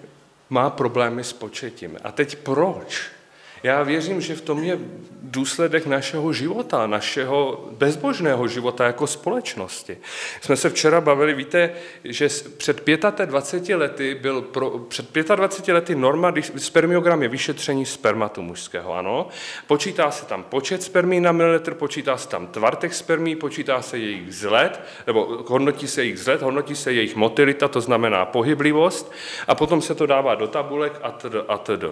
má problémy s početím. A teď proč? Já věřím, že v tom je důsledek našeho života, našeho bezbožného života jako společnosti. Jsme se včera bavili, víte, že před 25 lety byl pro, před 25 lety norma, spermiogram je vyšetření spermatu mužského, ano. Počítá se tam počet spermí na mililitr, počítá se tam tvar těch spermí, počítá se jejich vzhled, nebo hodnotí se jejich vzhled, hodnotí se jejich motilita, to znamená pohyblivost, a potom se to dává do tabulek a td. A td.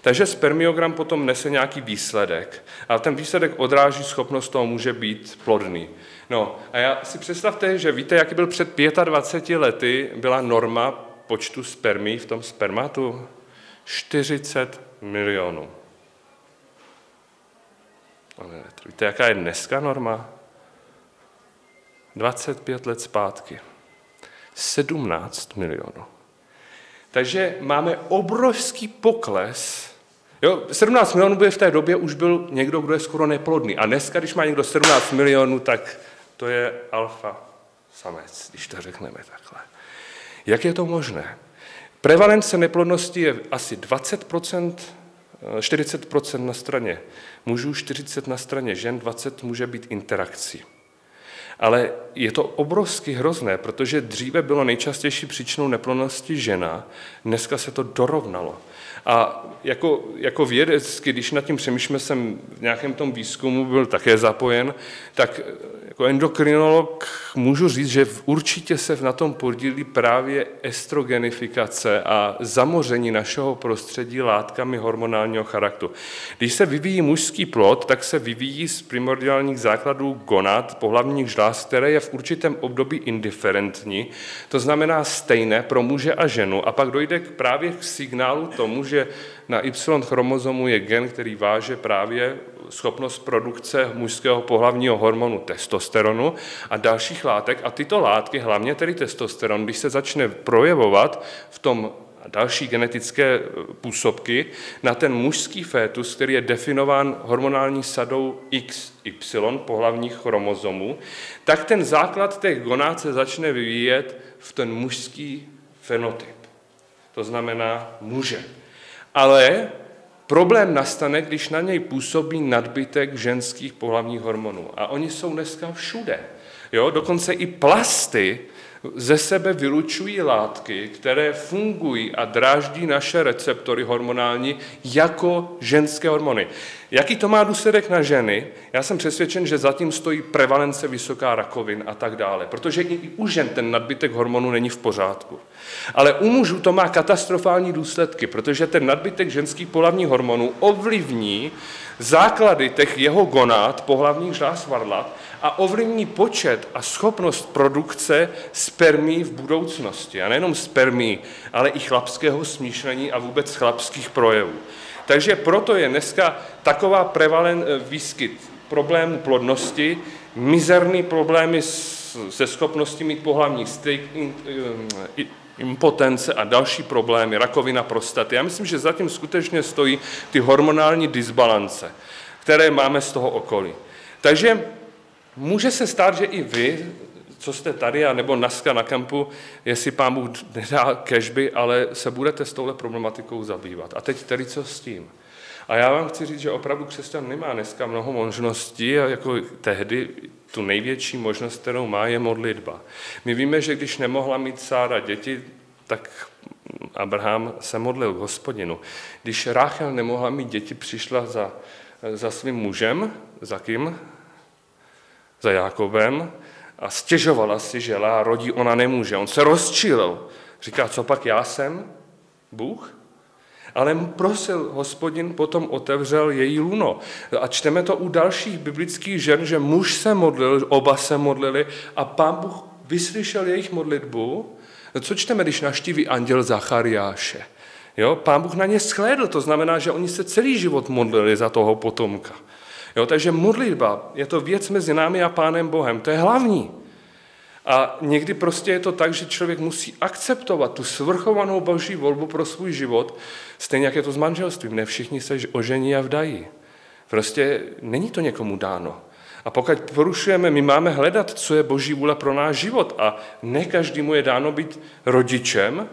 Takže spermiogram potom nese nějaký výsledek. A ten výsledek odráží schopnost toho může být plodný. No a já si představte, že víte, jaký byl před 25 lety, byla norma počtu spermí v tom spermatu? 40 milionů. Víte, jaká je dneska norma? 25 let zpátky. 17 milionů. Takže máme obrovský pokles Jo, 17 milionů by v té době už byl někdo, kdo je skoro neplodný. A dneska, když má někdo 17 milionů, tak to je alfa samec, když to řekneme takhle. Jak je to možné? Prevalence neplodnosti je asi 20%, 40% na straně mužů, 40 na straně žen, 20 může být interakcí. Ale je to obrovsky hrozné, protože dříve bylo nejčastější příčinou neplodnosti žena, dneska se to dorovnalo. A jako, jako vědec, když nad tím přemýšlíme, jsem v nějakém tom výzkumu byl také zapojen, tak jako endokrinolog můžu říct, že určitě se na tom podílí právě estrogenifikace a zamoření našeho prostředí látkami hormonálního charakteru. Když se vyvíjí mužský plod, tak se vyvíjí z primordiálních základů gonad, pohlavních žláz, které je v určitém období indiferentní, to znamená stejné pro muže a ženu, a pak dojde právě k signálu tomu, že na Y chromozomu je gen, který váže právě schopnost produkce mužského pohlavního hormonu testosteronu a dalších látek. A tyto látky, hlavně tedy testosteron, když se začne projevovat v tom další genetické působky na ten mužský fétus, který je definován hormonální sadou XY pohlavních chromozomů, tak ten základ těch gonád se začne vyvíjet v ten mužský fenotyp. To znamená muže. Ale problém nastane, když na něj působí nadbytek ženských pohlavních hormonů. A oni jsou dneska všude. Jo? Dokonce i plasty ze sebe vylučují látky, které fungují a dráždí naše receptory hormonální jako ženské hormony. Jaký to má důsledek na ženy? Já jsem přesvědčen, že zatím stojí prevalence vysoká rakovin a tak dále, protože i u žen ten nadbytek hormonů není v pořádku. Ale u mužů to má katastrofální důsledky, protože ten nadbytek ženských pohlavních hormonů ovlivní základy těch jeho gonát, pohlavních žláz varlat, a ovlivní počet a schopnost produkce spermí v budoucnosti. A nejenom spermí, ale i chlapského smýšlení a vůbec chlapských projevů. Takže proto je dneska taková prevalen eh, výskyt problémů plodnosti, mizerný problémy se schopností mít pohlavní styk, eh, impotence a další problémy, rakovina prostaty. Já myslím, že zatím skutečně stojí ty hormonální disbalance, které máme z toho okolí. Takže může se stát, že i vy, co jste tady, nebo dneska na kempu, jestli pán Bůh nedá kežby, ale se budete s touhle problematikou zabývat. A teď tedy co s tím? A já vám chci říct, že opravdu křesťan nemá dneska mnoho možností a jako tehdy tu největší možnost, kterou má, je modlitba. My víme, že když nemohla mít Sára děti, tak Abraham se modlil k hospodinu. Když Ráchel nemohla mít děti, přišla za, za svým mužem, za kým? Za Jakobem a stěžovala si, že Lá rodí, ona nemůže. On se rozčílil. Říká, co pak já jsem? Bůh? Ale prosil, hospodin potom otevřel její luno. A čteme to u dalších biblických žen, že muž se modlil, oba se modlili a pán Bůh vyslyšel jejich modlitbu. Co čteme, když naštíví anděl Zachariáše? Jo, pán Bůh na ně schlédl, to znamená, že oni se celý život modlili za toho potomka. Jo, takže modlitba je to věc mezi námi a Pánem Bohem, to je hlavní. A někdy prostě je to tak, že člověk musí akceptovat tu svrchovanou boží volbu pro svůj život, stejně jak je to s manželstvím. Ne všichni se ožení a vdají. Prostě není to někomu dáno. A pokud porušujeme, my máme hledat, co je boží vůle pro náš život. A ne každému je dáno být rodičem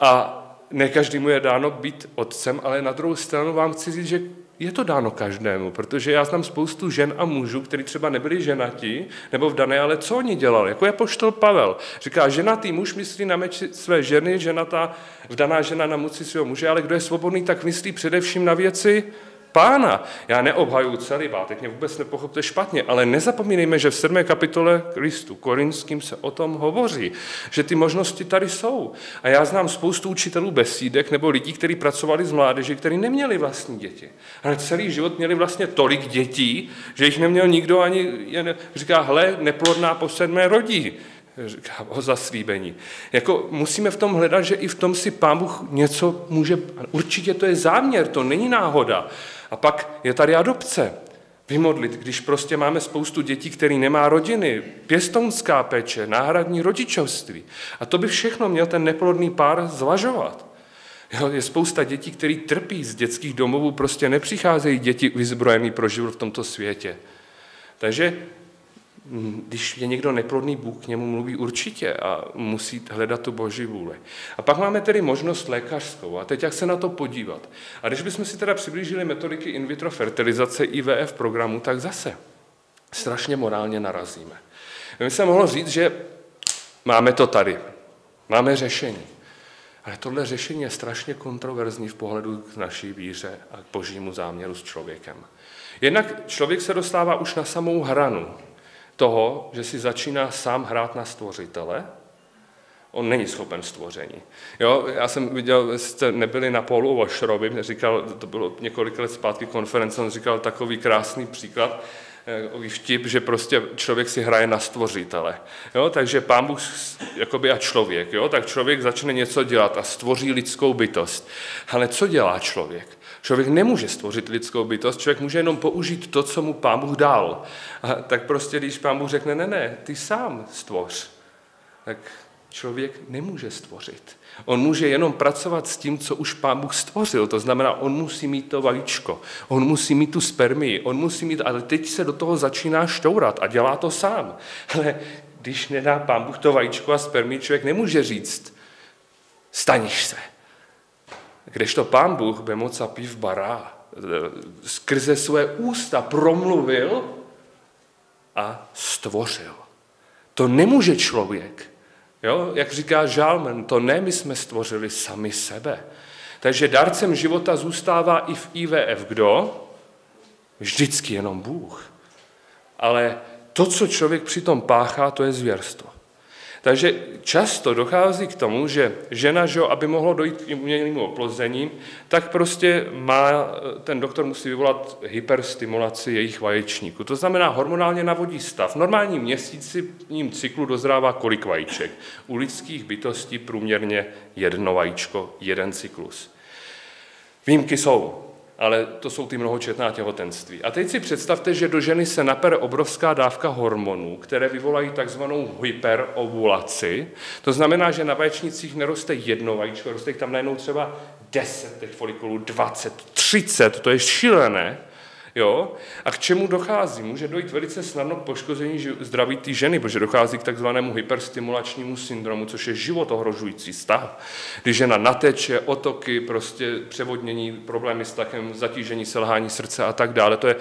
a ne každému je dáno být otcem, ale na druhou stranu vám chci říct, že je to dáno každému, protože já znám spoustu žen a mužů, kteří třeba nebyli ženatí nebo vdané, ale co oni dělali? Jako je poštol Pavel. Říká, ženatý muž myslí na meči své ženy, ženatá, vdaná žena na moci svého muže, ale kdo je svobodný, tak myslí především na věci pána. Já neobhajuju bát, teď mě vůbec nepochopte špatně, ale nezapomínejme, že v 7. kapitole Kristu Korinským se o tom hovoří, že ty možnosti tady jsou. A já znám spoustu učitelů besídek nebo lidí, kteří pracovali s mládeži, kteří neměli vlastní děti. Ale celý život měli vlastně tolik dětí, že jich neměl nikdo ani, jen říká, hle, neplodná po sedmé rodí říká o zaslíbení. Jako musíme v tom hledat, že i v tom si Pán Bůh něco může, určitě to je záměr, to není náhoda. A pak je tady adopce. Vymodlit, když prostě máme spoustu dětí, který nemá rodiny, pěstounská péče, náhradní rodičovství. A to by všechno měl ten neplodný pár zvažovat. Jo, je spousta dětí, které trpí z dětských domovů, prostě nepřicházejí děti vyzbrojený pro život v tomto světě. Takže když je někdo neplodný, Bůh k němu mluví určitě a musí hledat tu boží vůli. A pak máme tedy možnost lékařskou. A teď jak se na to podívat? A když bychom si teda přiblížili metodiky in vitro fertilizace IVF programu, tak zase strašně morálně narazíme. My se mohlo říct, že máme to tady, máme řešení. Ale tohle řešení je strašně kontroverzní v pohledu k naší víře a k božímu záměru s člověkem. Jednak člověk se dostává už na samou hranu toho, že si začíná sám hrát na stvořitele, on není schopen stvoření. Jo, já jsem viděl, jste nebyli na polu o Šrovi, říkal, to bylo několik let zpátky konference, on říkal takový krásný příklad, takový vtip, že prostě člověk si hraje na stvořitele. Jo, takže pán Bůh, jakoby a člověk, jo, tak člověk začne něco dělat a stvoří lidskou bytost. Ale co dělá člověk? Člověk nemůže stvořit lidskou bytost, člověk může jenom použít to, co mu pán Bůh dal. A tak prostě, když pán Bůh řekne, ne, ne, ty sám stvoř, tak člověk nemůže stvořit. On může jenom pracovat s tím, co už pán Bůh stvořil. To znamená, on musí mít to vajíčko, on musí mít tu spermii, on musí mít, ale teď se do toho začíná štourat a dělá to sám. Ale když nedá pán Bůh to vajíčko a spermii, člověk nemůže říct, staniš se. Kdežto pán Bůh by moc a pív bará skrze své ústa promluvil a stvořil. To nemůže člověk. Jo? Jak říká Žálmen, to ne my jsme stvořili sami sebe. Takže darcem života zůstává i v IVF kdo? Vždycky jenom Bůh. Ale to, co člověk přitom páchá, to je zvěrstvo. Takže často dochází k tomu, že žena, že, aby mohlo dojít k umělému oplození, tak prostě má, ten doktor musí vyvolat hyperstimulaci jejich vaječníků. To znamená, hormonálně navodí stav. V normálním měsícím cyklu dozrává kolik vajíček. U lidských bytostí průměrně jedno vajíčko, jeden cyklus. Výjimky jsou ale to jsou ty mnohočetná těhotenství. A teď si představte, že do ženy se napere obrovská dávka hormonů, které vyvolají takzvanou hyperovulaci. To znamená, že na vaječnicích neroste jedno vajíčko, roste jich tam najednou třeba 10 těch folikulů, 20, 30, to je šílené. Jo? A k čemu dochází? Může dojít velice snadno k poškození zdraví té ženy, protože dochází k takzvanému hyperstimulačnímu syndromu, což je životohrožující stav. Když žena nateče, otoky, prostě převodnění, problémy s takem, zatížení, selhání srdce a tak dále. To je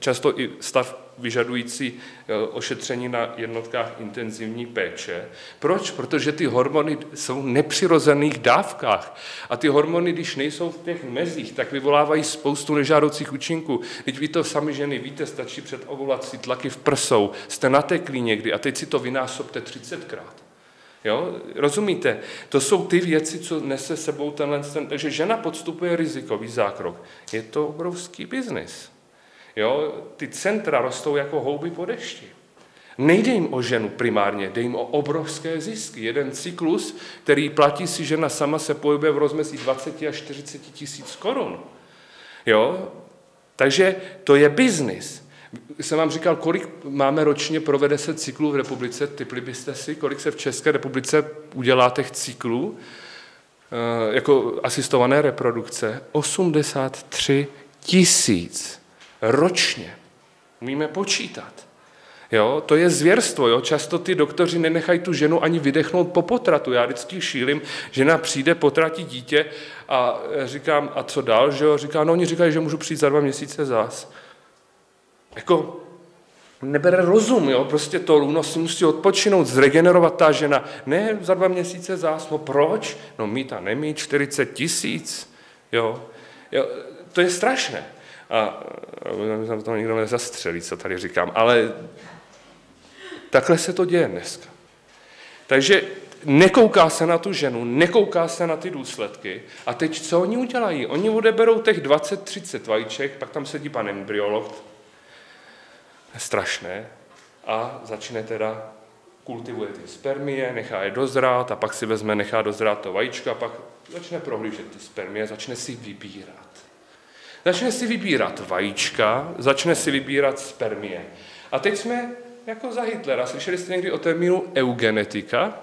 často i stav vyžadující eh, ošetření na jednotkách intenzivní péče. Proč? Protože ty hormony jsou v nepřirozených dávkách. A ty hormony, když nejsou v těch mezích, tak vyvolávají spoustu nežádoucích účinků. Teď vy to sami ženy víte, stačí před ovulací tlaky v prsou, jste nateklí někdy a teď si to vynásobte 30krát. Jo? Rozumíte? To jsou ty věci, co nese sebou tenhle... Ten, takže žena podstupuje rizikový zákrok. Je to obrovský biznis. Jo? Ty centra rostou jako houby po dešti. Nejde jim o ženu primárně, jde jim o obrovské zisky. Jeden cyklus, který platí si žena sama, se pohybuje v rozmezí 20 až 40 tisíc korun. Jo? Takže to je biznis. Jsem vám říkal, kolik máme ročně provede se cyklů v republice, typli byste si, kolik se v České republice udělá těch cyklů, eh, jako asistované reprodukce? 83 tisíc ročně. Umíme počítat. Jo, to je zvěrstvo. Jo. Často ty doktoři nenechají tu ženu ani vydechnout po potratu. Já vždycky šílim, žena přijde, potratí dítě a říkám, a co dál? Že jo? Říká, no oni říkají, že můžu přijít za dva měsíce zás. Jako nebere rozum, jo? prostě to lůno si musí odpočinout, zregenerovat ta žena. Ne, za dva měsíce zás, no proč? No mít a nemít 40 tisíc, jo? jo? To je strašné. A to nikdo nezastřelí, co tady říkám, ale takhle se to děje dneska. Takže nekouká se na tu ženu, nekouká se na ty důsledky. A teď co oni udělají? Oni odeberou těch 20-30 vajíček, pak tam sedí pan embryolog, strašné, a začne teda kultivuje ty spermie, nechá je dozrát a pak si vezme, nechá dozrát to vajíčko a pak začne prohlížet ty spermie, začne si vybírat. Začne si vybírat vajíčka, začne si vybírat spermie. A teď jsme jako za Hitlera. Slyšeli jste někdy o termínu eugenetika?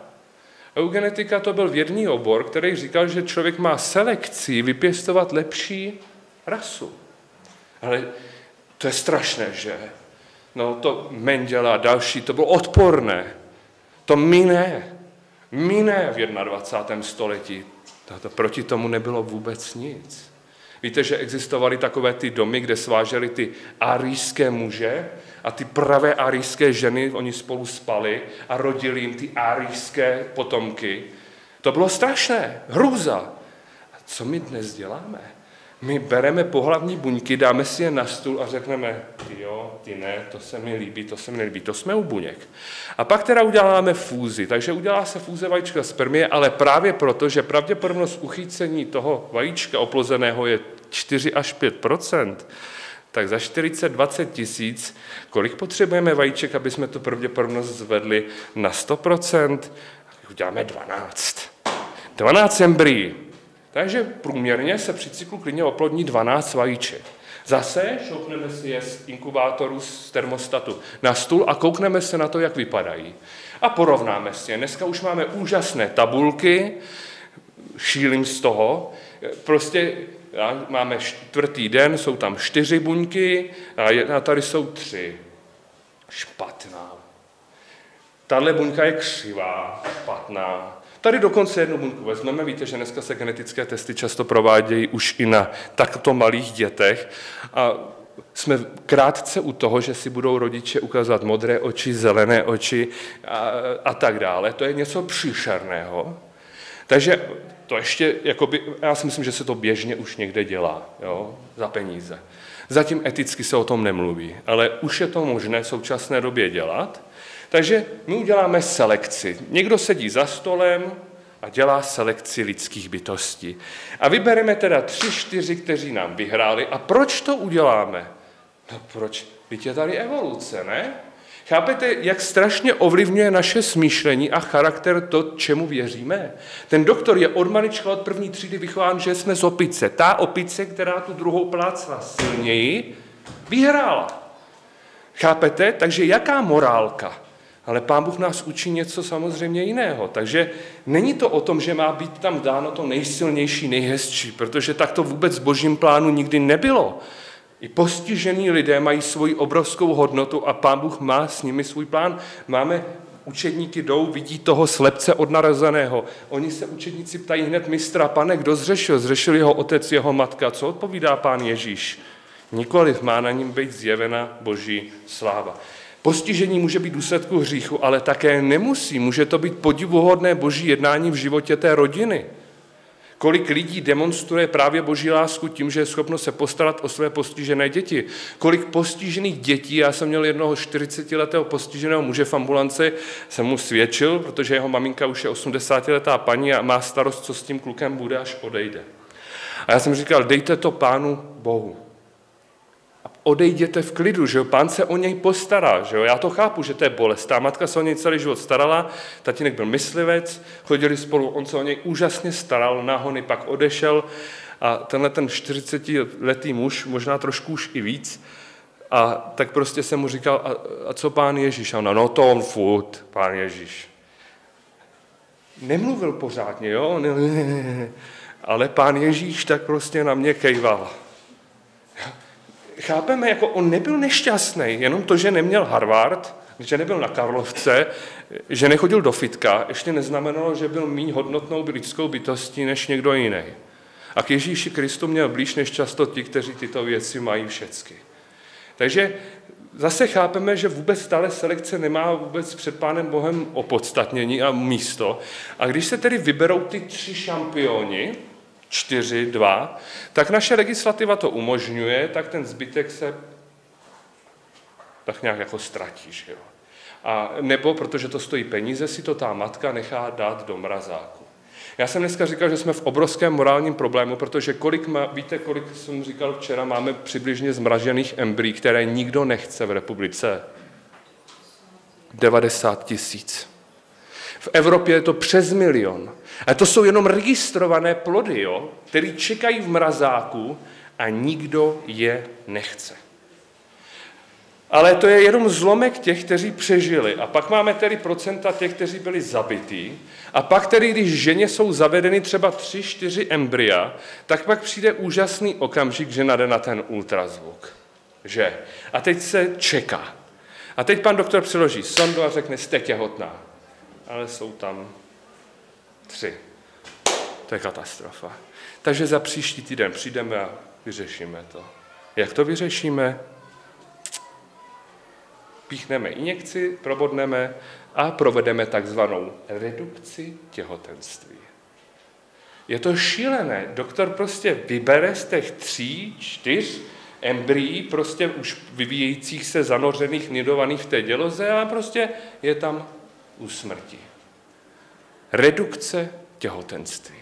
Eugenetika to byl vědný obor, který říkal, že člověk má selekci vypěstovat lepší rasu. Ale to je strašné, že? No to Mendela a další, to bylo odporné. To mine. Mine v 21. století. To, proti tomu nebylo vůbec nic. Víte, že existovaly takové ty domy, kde sváželi ty arijské muže a ty pravé arijské ženy, oni spolu spali a rodili jim ty arijské potomky. To bylo strašné, hrůza. A co my dnes děláme? My bereme pohlavní buňky, dáme si je na stůl a řekneme, ty jo, ty ne, to se mi líbí, to se mi nelíbí, to jsme u buněk. A pak teda uděláme fúzi, takže udělá se fúze vajíčka spermie, ale právě proto, že pravděpodobnost uchycení toho vajíčka oplozeného je 4 až 5% tak za 40-20 tisíc, kolik potřebujeme vajíček, aby jsme tu pravděpodobnost zvedli na 100%? Uděláme 12. 12 embryí. Takže průměrně se při cyklu klidně oplodní 12 vajíček. Zase šoupneme si je z inkubátoru, z termostatu na stůl a koukneme se na to, jak vypadají. A porovnáme si je. Dneska už máme úžasné tabulky, šílim z toho. Prostě máme čtvrtý den, jsou tam čtyři buňky a tady jsou tři. Špatná. Tahle buňka je křivá, špatná. Tady dokonce jednu buňku vezmeme, víte, že dneska se genetické testy často provádějí už i na takto malých dětech a jsme krátce u toho, že si budou rodiče ukazovat modré oči, zelené oči a, a tak dále. To je něco příšerného. Takže to ještě, jakoby, já si myslím, že se to běžně už někde dělá, jo, za peníze. Zatím eticky se o tom nemluví, ale už je to možné v současné době dělat. Takže my uděláme selekci. Někdo sedí za stolem a dělá selekci lidských bytostí. A vybereme teda tři, čtyři, kteří nám vyhráli. A proč to uděláme? No proč? Víte, tady evoluce, ne? Chápete, jak strašně ovlivňuje naše smýšlení a charakter to, čemu věříme? Ten doktor je od malička od první třídy vychován, že jsme z opice. Ta opice, která tu druhou plácla silněji, vyhrála. Chápete? Takže jaká morálka? Ale Pán Bůh nás učí něco samozřejmě jiného. Takže není to o tom, že má být tam dáno to nejsilnější, nejhezčí, protože tak to vůbec v božím plánu nikdy nebylo. I postižení lidé mají svoji obrovskou hodnotu a Pán Bůh má s nimi svůj plán. Máme učedníky jdou, vidí toho slepce odnarozeného. Oni se učedníci ptají hned mistra, pane, kdo zřešil? Zřešil jeho otec, jeho matka. Co odpovídá pán Ježíš? Nikoliv má na ním být zjevena boží sláva. Postižení může být důsledku hříchu, ale také nemusí. Může to být podivuhodné boží jednání v životě té rodiny. Kolik lidí demonstruje právě boží lásku tím, že je schopno se postarat o své postižené děti. Kolik postižených dětí, já jsem měl jednoho 40-letého postiženého muže v ambulanci, jsem mu svědčil, protože jeho maminka už je 80-letá paní a má starost, co s tím klukem bude, až odejde. A já jsem říkal, dejte to pánu Bohu odejděte v klidu, že jo? Pán se o něj postará, že jo? Já to chápu, že to je bolest. Ta matka se o něj celý život starala, tatínek byl myslivec, chodili spolu, on se o něj úžasně staral, nahony pak odešel a tenhle ten 40-letý muž, možná trošku už i víc, a tak prostě jsem mu říkal, a, a co pán Ježíš? A ona, no to on furt, pán Ježíš. Nemluvil pořádně, jo? Ale pán Ježíš tak prostě na mě kejval chápeme, jako on nebyl nešťastný, jenom to, že neměl Harvard že nebyl na Karlovce, že nechodil do fitka, ještě neznamenalo, že byl méně hodnotnou lidskou bytostí než někdo jiný. A k Ježíši Kristu měl blíž než často ti, kteří tyto věci mají všecky. Takže zase chápeme, že vůbec tahle selekce nemá vůbec před Pánem Bohem opodstatnění a místo. A když se tedy vyberou ty tři šampioni, čtyři, dva, tak naše legislativa to umožňuje, tak ten zbytek se tak nějak jako ztratíš. Jo. A nebo, protože to stojí peníze, si to ta matka nechá dát do mrazáku. Já jsem dneska říkal, že jsme v obrovském morálním problému, protože kolik má, víte, kolik jsem říkal včera, máme přibližně zmražených embryí, které nikdo nechce v republice? 90 tisíc. V Evropě je to přes milion. A to jsou jenom registrované plody, jo, které čekají v mrazáku a nikdo je nechce. Ale to je jenom zlomek těch, kteří přežili. A pak máme tedy procenta těch, kteří byli zabití. A pak tedy, když ženě jsou zavedeny třeba tři, čtyři embrya, tak pak přijde úžasný okamžik, že nade na ten ultrazvuk. Že? A teď se čeká. A teď pan doktor přiloží sondu a řekne, jste těhotná. Ale jsou tam tři. To je katastrofa. Takže za příští týden přijdeme a vyřešíme to. Jak to vyřešíme? píchneme injekci, probodneme a provedeme takzvanou redukci těhotenství. Je to šílené. Doktor prostě vybere z těch tří, čtyř embryí, prostě už vyvíjejících se, zanořených, nidovaných v té děloze a prostě je tam u smrti. Redukce těhotenství.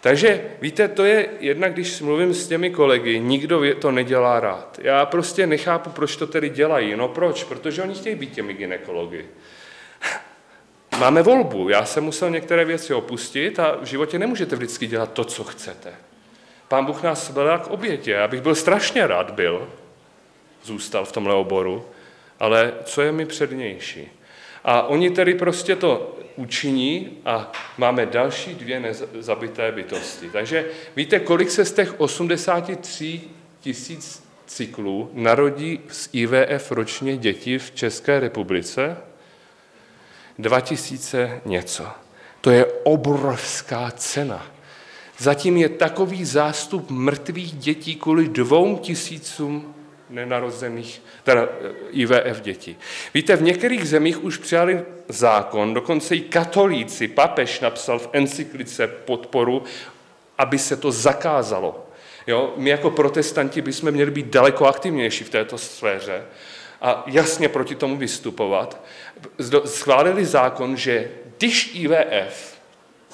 Takže víte, to je jedna, když mluvím s těmi kolegy, nikdo to nedělá rád. Já prostě nechápu, proč to tedy dělají. No proč? Protože oni chtějí být těmi ginekology. Máme volbu. Já jsem musel některé věci opustit a v životě nemůžete vždycky dělat to, co chcete. Pán Bůh nás byl k obětě. Já bych byl strašně rád byl, zůstal v tomhle oboru, ale co je mi přednější? A oni tedy prostě to učiní a máme další dvě nezabité bytosti. Takže víte, kolik se z těch 83 tisíc cyklů narodí z IVF ročně děti v České republice? 2000 něco. To je obrovská cena. Zatím je takový zástup mrtvých dětí kvůli dvou tisícům nenarozených, teda eh, IVF dětí. Víte, v některých zemích už přijali zákon, dokonce i katolíci, papež napsal v encyklice podporu, aby se to zakázalo. Jo? My jako protestanti bychom měli být daleko aktivnější v této sféře a jasně proti tomu vystupovat. Schválili zákon, že když IVF,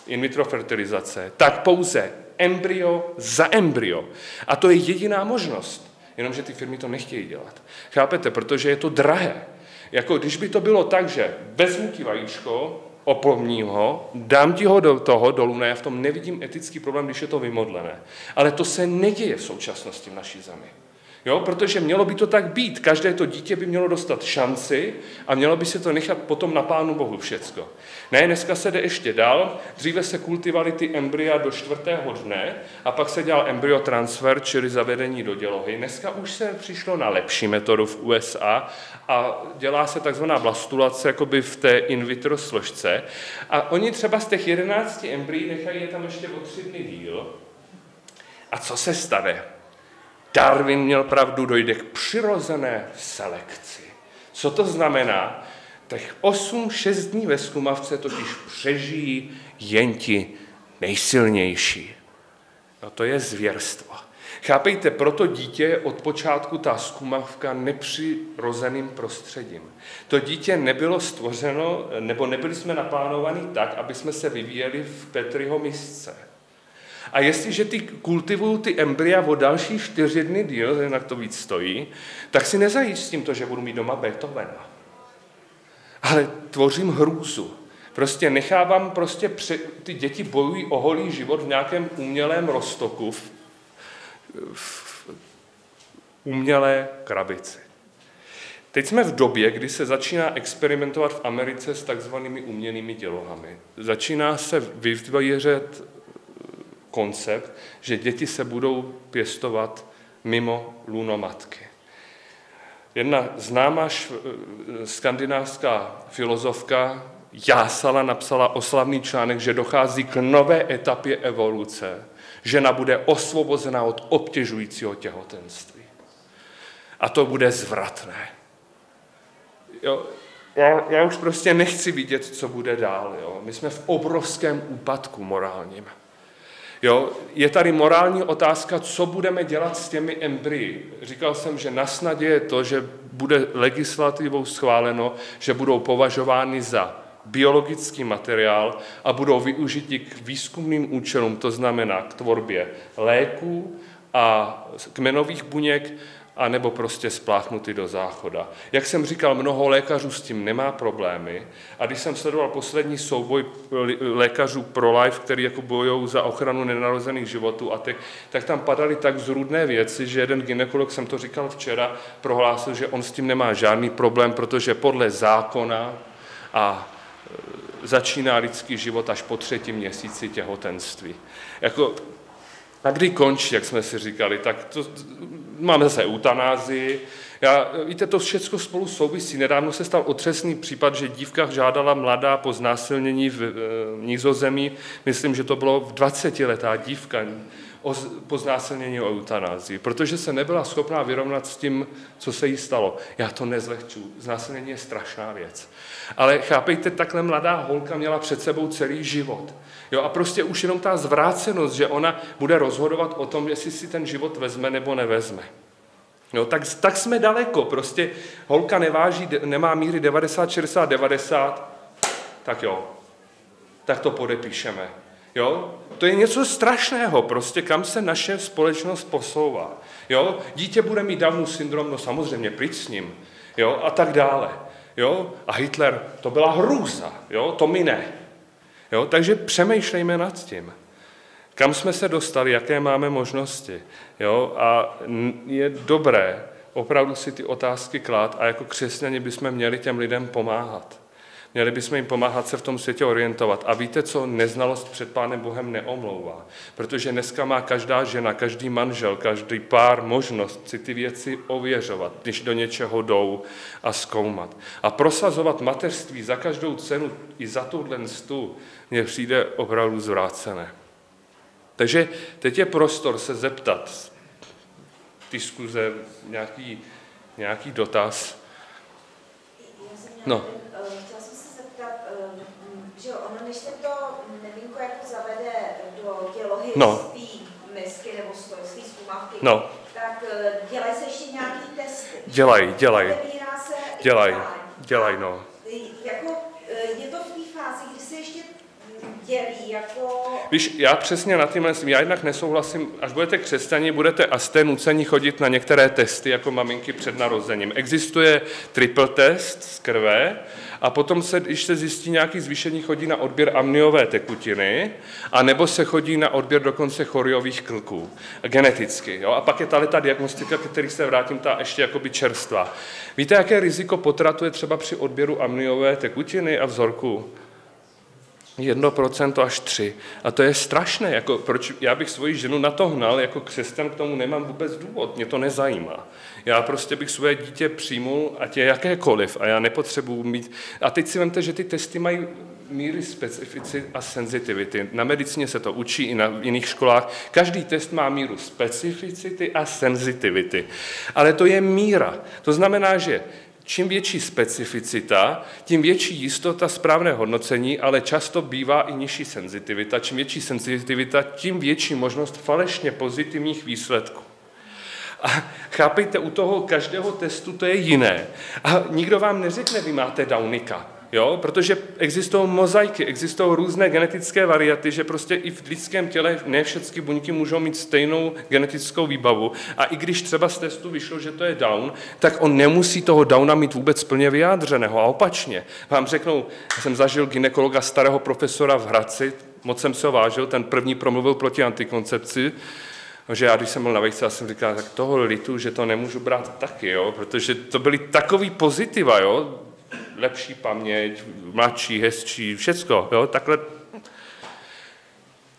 in vitro fertilizace, tak pouze embryo za embryo. A to je jediná možnost jenomže ty firmy to nechtějí dělat. Chápete? Protože je to drahé. Jako když by to bylo tak, že vezmu ti vajíčko, oplomním ho, dám ti ho do toho dolů, ne, já v tom nevidím etický problém, když je to vymodlené. Ale to se neděje v současnosti v naší zemi. Jo, protože mělo by to tak být. Každé to dítě by mělo dostat šanci a mělo by se to nechat potom na Pánu Bohu všecko. Ne, dneska se jde ještě dál. Dříve se kultivaly ty embrya do čtvrtého dne a pak se dělal embryotransfer, čili zavedení do dělohy. Dneska už se přišlo na lepší metodu v USA a dělá se takzvaná blastulace jakoby v té in vitro složce. A oni třeba z těch 11 embryí nechají je tam ještě o tři dny díl. A co se stane? Darwin měl pravdu, dojde k přirozené selekci. Co to znamená? Těch 8-6 dní ve skumavce totiž přežijí jen ti nejsilnější. No to je zvěrstvo. Chápejte, proto dítě je od počátku ta skumavka nepřirozeným prostředím. To dítě nebylo stvořeno, nebo nebyli jsme naplánovaní tak, aby jsme se vyvíjeli v Petriho misce. A jestliže ty kultivují ty embrya o další čtyři dny díl, jinak to víc stojí, tak si nezajistím to, že budu mít doma Beethovena. Ale tvořím hrůzu. Prostě nechávám, prostě pře- ty děti bojují o holý život v nějakém umělém roztoku, v, v umělé krabici. Teď jsme v době, kdy se začíná experimentovat v Americe s takzvanými umělými dělohami. Začíná se vytvářet koncept, že děti se budou pěstovat mimo luno matky. Jedna známá skandinávská filozofka Jásala napsala oslavný článek, že dochází k nové etapě evoluce. Žena bude osvobozena od obtěžujícího těhotenství. A to bude zvratné. Jo, já, já už prostě nechci vidět, co bude dál. Jo. My jsme v obrovském úpadku morálním. Jo, je tady morální otázka, co budeme dělat s těmi embryi. Říkal jsem, že na snadě je to, že bude legislativou schváleno, že budou považovány za biologický materiál a budou využiti k výzkumným účelům, to znamená k tvorbě léků a kmenových buněk a nebo prostě spláchnuty do záchoda. Jak jsem říkal, mnoho lékařů s tím nemá problémy a když jsem sledoval poslední souboj lékařů pro life, který jako bojují za ochranu nenarozených životů a tak, tak tam padaly tak zrůdné věci, že jeden ginekolog, jsem to říkal včera, prohlásil, že on s tím nemá žádný problém, protože podle zákona a e, začíná lidský život až po třetím měsíci těhotenství. Jako a kdy končí, jak jsme si říkali, tak to, máme zase eutanázii. Já, víte, to všechno spolu souvisí. Nedávno se stal otřesný případ, že dívka žádala mladá po znásilnění v, v Nízozemí, myslím, že to bylo v 20 letá dívka, o, po znásilnění o eutanázii, protože se nebyla schopná vyrovnat s tím, co se jí stalo. Já to nezlehču. Znásilnění je strašná věc. Ale chápejte, takhle mladá holka měla před sebou celý život. Jo, a prostě už jenom ta zvrácenost, že ona bude rozhodovat o tom, jestli si ten život vezme nebo nevezme. Jo, tak, tak jsme daleko. Prostě holka neváží, nemá míry 90, 60, 90, tak jo, tak to podepíšeme. Jo? To je něco strašného, prostě kam se naše společnost posouvá. Jo? Dítě bude mít Downův syndrom, no samozřejmě, pryč s ním. Jo? A tak dále. Jo? A Hitler, to byla hrůza, jo? to mi ne. Jo? Takže přemýšlejme nad tím. Kam jsme se dostali, jaké máme možnosti. Jo? A je dobré opravdu si ty otázky klát a jako křesťani bychom měli těm lidem pomáhat. Měli bychom jim pomáhat se v tom světě orientovat. A víte co? Neznalost před Pánem Bohem neomlouvá. Protože dneska má každá žena, každý manžel, každý pár možnost si ty věci ověřovat, když do něčeho jdou a zkoumat. A prosazovat mateřství za každou cenu i za tuhle stu mně přijde opravdu zvrácené. Takže teď je prostor se zeptat, diskuze, nějaký, nějaký dotaz. No. Chtěla jsem se zeptat, že ono, než se to nevinko jako zavede do tělohy no. z té misky nebo z té zkumavky, no. tak dělají se ještě nějaký testy? Dělají, dělají. Dělají, dělají, no. Jako, je to v té fázi, kdy se ještě dělí jako... Víš, já přesně na tímhle, já jednak nesouhlasím, až budete křesťani, budete a jste nuceni chodit na některé testy jako maminky před narozením. Existuje triple test z krve a potom se, když se zjistí nějaký zvýšení, chodí na odběr amniové tekutiny a nebo se chodí na odběr dokonce choriových klků, geneticky. Jo? A pak je tady ta diagnostika, který se vrátím, ta ještě jakoby čerstva. Víte, jaké riziko potratu je třeba při odběru amniové tekutiny a vzorku? 1% až 3. A to je strašné. Jako, proč já bych svoji ženu na to hnal, jako křesťan k tomu nemám vůbec důvod, mě to nezajímá. Já prostě bych své dítě přijmul, ať je jakékoliv, a já nepotřebuji mít... A teď si vemte, že ty testy mají míry specificity a senzitivity. Na medicíně se to učí i na jiných školách. Každý test má míru specificity a senzitivity. Ale to je míra. To znamená, že Čím větší specificita, tím větší jistota správné hodnocení, ale často bývá i nižší senzitivita. Čím větší senzitivita, tím větší možnost falešně pozitivních výsledků. A chápejte, u toho každého testu to je jiné. A nikdo vám neřekne, vy máte Downika. Jo? Protože existují mozaiky, existují různé genetické variaty, že prostě i v lidském těle ne všechny buňky můžou mít stejnou genetickou výbavu. A i když třeba z testu vyšlo, že to je down, tak on nemusí toho downa mít vůbec plně vyjádřeného. A opačně. Vám řeknou, já jsem zažil ginekologa starého profesora v Hradci, moc jsem se ho vážil, ten první promluvil proti antikoncepci, že já, když jsem byl na vejce, já jsem říkal, tak toho litu, že to nemůžu brát taky, jo? protože to byly takový pozitiva, jo? Lepší paměť, mladší, hezčí, všecko, jo, takhle.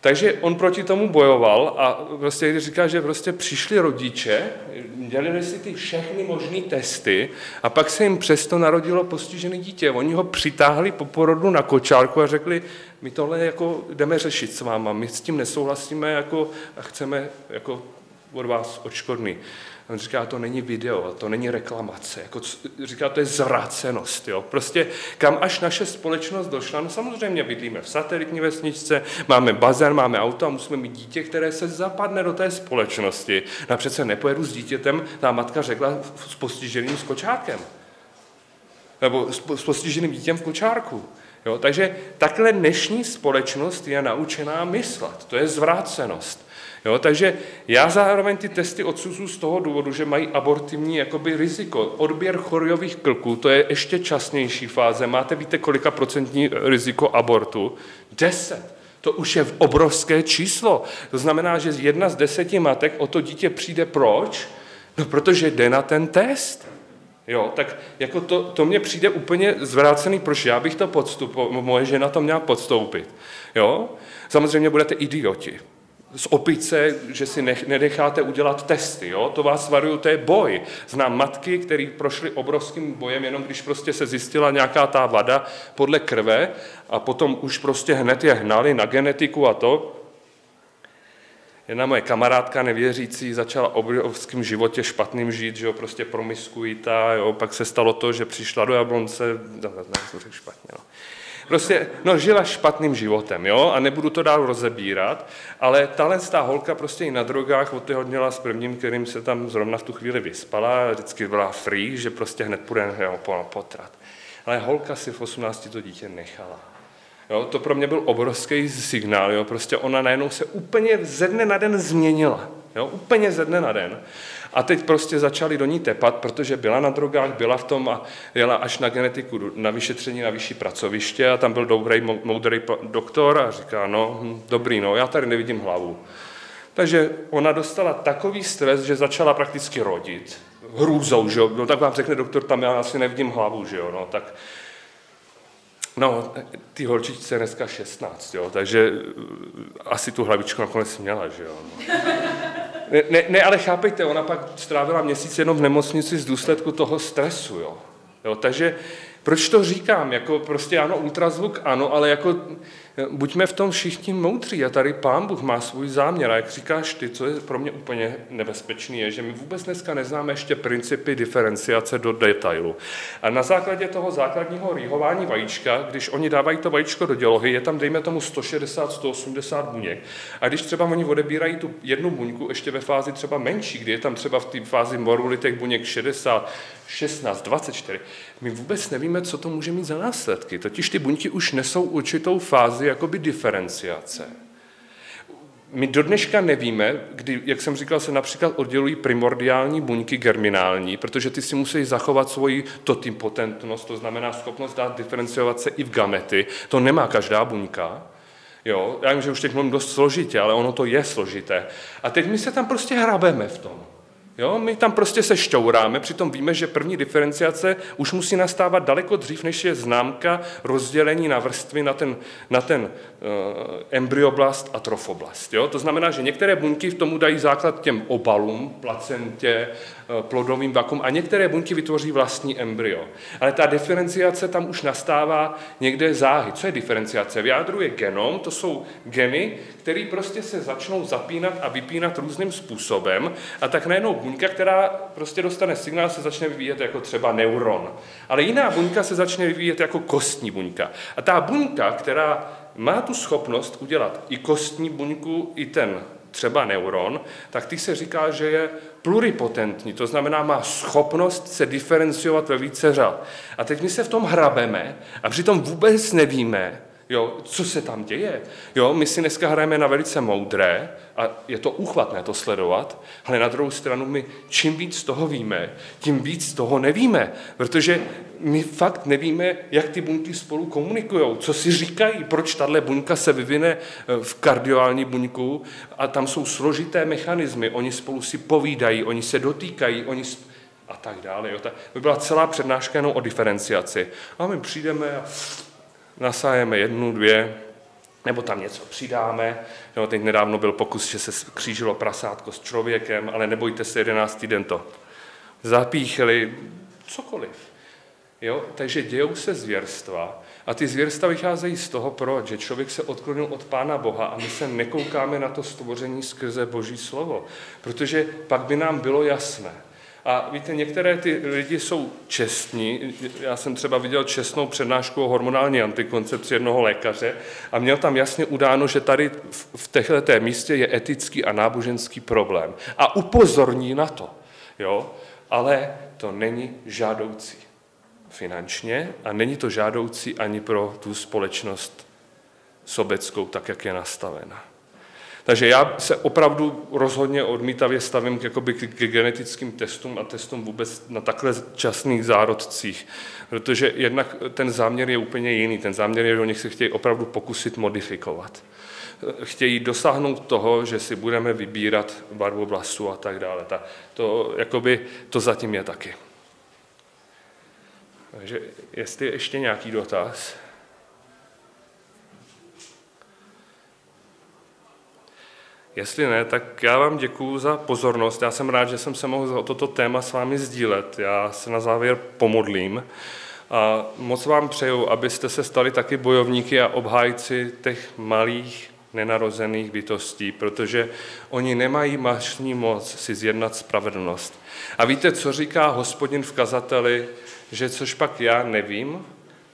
Takže on proti tomu bojoval a prostě říká, že prostě přišli rodiče, dělali si ty všechny možné testy a pak se jim přesto narodilo postižené dítě. Oni ho přitáhli po porodu na kočárku a řekli, my tohle jako jdeme řešit s váma, my s tím nesouhlasíme jako, a chceme jako od vás odškodný. On říká, to není video, to není reklamace. Jako, říká, to je zvrácenost. Jo? Prostě kam až naše společnost došla, no samozřejmě bydlíme v satelitní vesničce, máme bazén, máme auto a musíme mít dítě, které se zapadne do té společnosti. No a přece nepojedu s dítětem, ta matka řekla, s postiženým skočárkem. Nebo s postiženým dítěm v kočárku. Jo? Takže takhle dnešní společnost je naučená myslet. To je zvrácenost. Jo, takže já zároveň ty testy odsuzu z toho důvodu, že mají abortivní jakoby riziko. Odběr choriových klků, to je ještě časnější fáze. Máte, víte, kolika procentní riziko abortu? Deset. To už je obrovské číslo. To znamená, že jedna z deseti matek o to dítě přijde proč? No, protože jde na ten test. Jo, tak jako to, to mně přijde úplně zvrácený, proč já bych to podstupoval, moje žena to měla podstoupit. Jo? Samozřejmě budete idioti z opice, že si nech, nenecháte udělat testy. Jo? To vás varuju, to je boj. Znám matky, které prošly obrovským bojem, jenom když prostě se zjistila nějaká ta vada podle krve a potom už prostě hned je hnali na genetiku a to. Jedna moje kamarádka nevěřící začala obrovským životě špatným žít, že jo, prostě promiskuita, jo, pak se stalo to, že přišla do Jablonce, ne, ne, ne, špatně, no Prostě, no, žila špatným životem, jo, a nebudu to dál rozebírat, ale tahle ta holka prostě i na drogách otyhodněla s prvním, kterým se tam zrovna v tu chvíli vyspala, vždycky byla free, že prostě hned půjde jo, potrat. Ale holka si v 18 to dítě nechala. Jo, to pro mě byl obrovský signál. Jo, prostě ona najednou se úplně ze dne na den změnila. Jo, úplně ze dne na den. A teď prostě začali do ní tepat, protože byla na drogách, byla v tom a jela až na genetiku, na vyšetření na vyšší pracoviště a tam byl dobrý, moudrý doktor a říká, no, hm, dobrý, no, já tady nevidím hlavu. Takže ona dostala takový stres, že začala prakticky rodit. Hrůzou, že jo? No tak vám řekne doktor, tam já asi nevidím hlavu, že jo? No tak No, ty holčičce dneska 16, jo, takže asi tu hlavičku nakonec měla, že jo. No. Ne, ne, ne, ale chápejte, ona pak strávila měsíc jenom v nemocnici z důsledku toho stresu, jo. jo takže proč to říkám? Jako prostě ano, ultrazvuk ano, ale jako buďme v tom všichni moudří a tady pán Bůh má svůj záměr. A jak říkáš ty, co je pro mě úplně nebezpečný, je, že my vůbec dneska neznáme ještě principy diferenciace do detailu. A na základě toho základního rýhování vajíčka, když oni dávají to vajíčko do dělohy, je tam, dejme tomu, 160-180 buněk. A když třeba oni odebírají tu jednu buňku ještě ve fázi třeba menší, kdy je tam třeba v té fázi moruli těch buněk 60, 16, 24, my vůbec nevíme, co to může mít za následky. Totiž ty buňky už nesou určitou fázi jakoby diferenciace. My do dneška nevíme, kdy, jak jsem říkal, se například oddělují primordiální buňky germinální, protože ty si musí zachovat svoji totipotentnost, to znamená schopnost dát diferenciovat se i v gamety. To nemá každá buňka. Jo, já vím, že už teď mluvím dost složitě, ale ono to je složité. A teď my se tam prostě hrabeme v tom. Jo, my tam prostě se šťouráme, přitom víme, že první diferenciace už musí nastávat daleko dřív, než je známka rozdělení na vrstvy na ten, na ten uh, embryoblast a trofoblast. Jo? To znamená, že některé buňky v tomu dají základ těm obalům, placentě, plodovým vakuum a některé buňky vytvoří vlastní embryo. Ale ta diferenciace tam už nastává někde záhy. Co je diferenciace? V jádru je genom, to jsou geny, které prostě se začnou zapínat a vypínat různým způsobem a tak najednou buňka, která prostě dostane signál, se začne vyvíjet jako třeba neuron. Ale jiná buňka se začne vyvíjet jako kostní buňka. A ta buňka, která má tu schopnost udělat i kostní buňku, i ten třeba neuron, tak ty se říká, že je pluripotentní, to znamená, má schopnost se diferenciovat ve více řad. A teď my se v tom hrabeme a přitom vůbec nevíme, Jo, co se tam děje? Jo, my si dneska hrajeme na velice moudré a je to uchvatné to sledovat, ale na druhou stranu my čím víc toho víme, tím víc toho nevíme, protože my fakt nevíme, jak ty buňky spolu komunikují, co si říkají, proč tahle buňka se vyvine eh, v kardioální buňku a tam jsou složité mechanismy, oni spolu si povídají, oni se dotýkají, oni sp- a tak dále. Jo. To by byla celá přednáška jenom o diferenciaci. A my přijdeme a nasájeme jednu, dvě, nebo tam něco přidáme. No, teď nedávno byl pokus, že se křížilo prasátko s člověkem, ale nebojte se, jedenáctý den to zapíchli, cokoliv. Jo? Takže dějou se zvěrstva a ty zvěrstva vycházejí z toho, proč, že člověk se odklonil od Pána Boha a my se nekoukáme na to stvoření skrze Boží slovo, protože pak by nám bylo jasné, a víte, některé ty lidi jsou čestní. Já jsem třeba viděl čestnou přednášku o hormonální antikoncepci jednoho lékaře a měl tam jasně udáno, že tady v této místě je etický a náboženský problém. A upozorní na to. Jo? Ale to není žádoucí finančně a není to žádoucí ani pro tu společnost sobeckou, tak jak je nastavena. Takže já se opravdu rozhodně odmítavě stavím k, jakoby, k, genetickým testům a testům vůbec na takhle časných zárodcích, protože jednak ten záměr je úplně jiný. Ten záměr je, že oni se chtějí opravdu pokusit modifikovat. Chtějí dosáhnout toho, že si budeme vybírat barvu vlasů a tak dále. Ta, to, jakoby, to zatím je taky. Takže jestli ještě nějaký dotaz? Jestli ne, tak já vám děkuju za pozornost. Já jsem rád, že jsem se mohl o toto téma s vámi sdílet. Já se na závěr pomodlím. A moc vám přeju, abyste se stali taky bojovníky a obhájci těch malých nenarozených bytostí, protože oni nemají mašní moc si zjednat spravedlnost. A víte, co říká hospodin v kazateli, že což pak já nevím,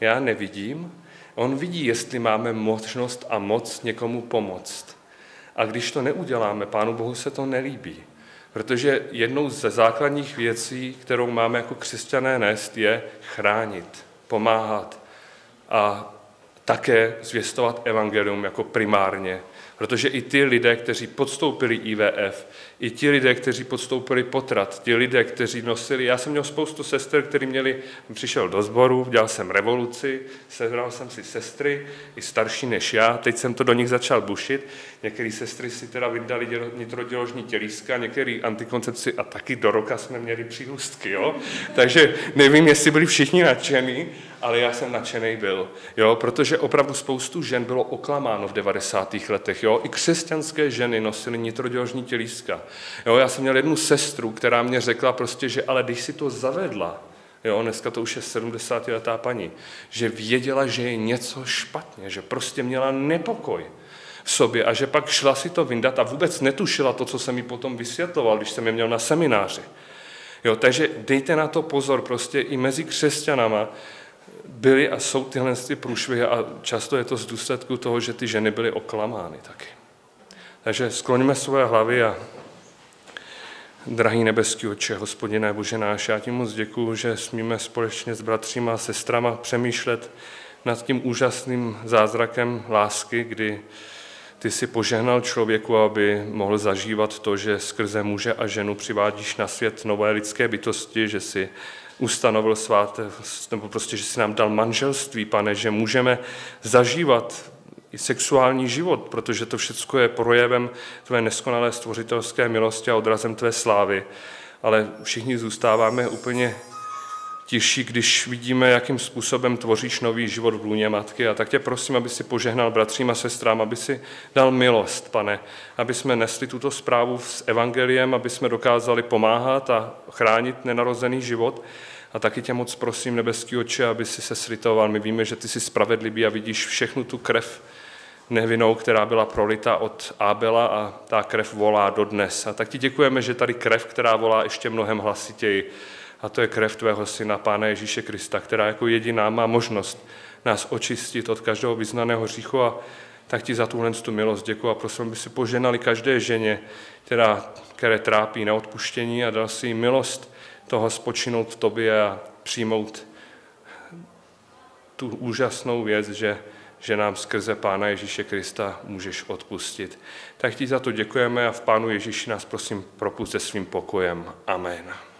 já nevidím, on vidí, jestli máme možnost a moc někomu pomoct. A když to neuděláme, Pánu Bohu se to nelíbí. Protože jednou ze základních věcí, kterou máme jako křesťané nést, je chránit, pomáhat a také zvěstovat evangelium jako primárně Protože i ty lidé, kteří podstoupili IVF, i ti lidé, kteří podstoupili potrat, ti lidé, kteří nosili, já jsem měl spoustu sester, kteří měli, přišel do sboru, dělal jsem revoluci, sebral jsem si sestry, i starší než já, teď jsem to do nich začal bušit, některé sestry si teda vydali nitroděložní tělíska, některé antikoncepci a taky do roka jsme měli přírůstky, jo? Takže nevím, jestli byli všichni nadšení, ale já jsem nadšený byl, jo? protože opravdu spoustu žen bylo oklamáno v 90. letech. Jo? I křesťanské ženy nosily nitroděložní tělíska. Jo? Já jsem měl jednu sestru, která mě řekla prostě, že ale když si to zavedla, jo, dneska to už je 70 letá paní, že věděla, že je něco špatně, že prostě měla nepokoj v sobě a že pak šla si to vyndat a vůbec netušila to, co jsem mi potom vysvětloval, když jsem je měl na semináři. Jo, takže dejte na to pozor, prostě i mezi křesťanama byly a jsou tyhle ty průšvihy a často je to z důsledku toho, že ty ženy byly oklamány taky. Takže skloníme svoje hlavy a Drahý nebeský oče, hospodine Bože náš, já ti moc děkuju, že smíme společně s bratříma a sestrama přemýšlet nad tím úžasným zázrakem lásky, kdy ty si požehnal člověku, aby mohl zažívat to, že skrze muže a ženu přivádíš na svět nové lidské bytosti, že si ustanovil sváté, nebo prostě, že si nám dal manželství, pane, že můžeme zažívat i sexuální život, protože to všechno je projevem tvé neskonalé stvořitelské milosti a odrazem tvé slávy. Ale všichni zůstáváme úplně tiší, když vidíme, jakým způsobem tvoříš nový život v lůně matky. A tak tě prosím, aby si požehnal bratřím a sestrám, aby si dal milost, pane, aby jsme nesli tuto zprávu s evangeliem, aby jsme dokázali pomáhat a chránit nenarozený život. A taky tě moc prosím, nebeský oče, aby si se sritoval. My víme, že ty jsi spravedlivý a vidíš všechnu tu krev nevinou, která byla prolita od Abela a ta krev volá dodnes. A tak ti děkujeme, že tady krev, která volá ještě mnohem hlasitěji, a to je krev tvého syna, Pána Ježíše Krista, která jako jediná má možnost nás očistit od každého vyznaného hříchu a tak ti za tuhle tu milost děkuji a prosím, aby si poženali každé ženě, která, které trápí na odpuštění a dal si jim milost toho spočinout v tobě a přijmout tu úžasnou věc, že, že nám skrze Pána Ježíše Krista můžeš odpustit. Tak ti za to děkujeme a v Pánu Ježíši nás prosím propust se svým pokojem. Amen.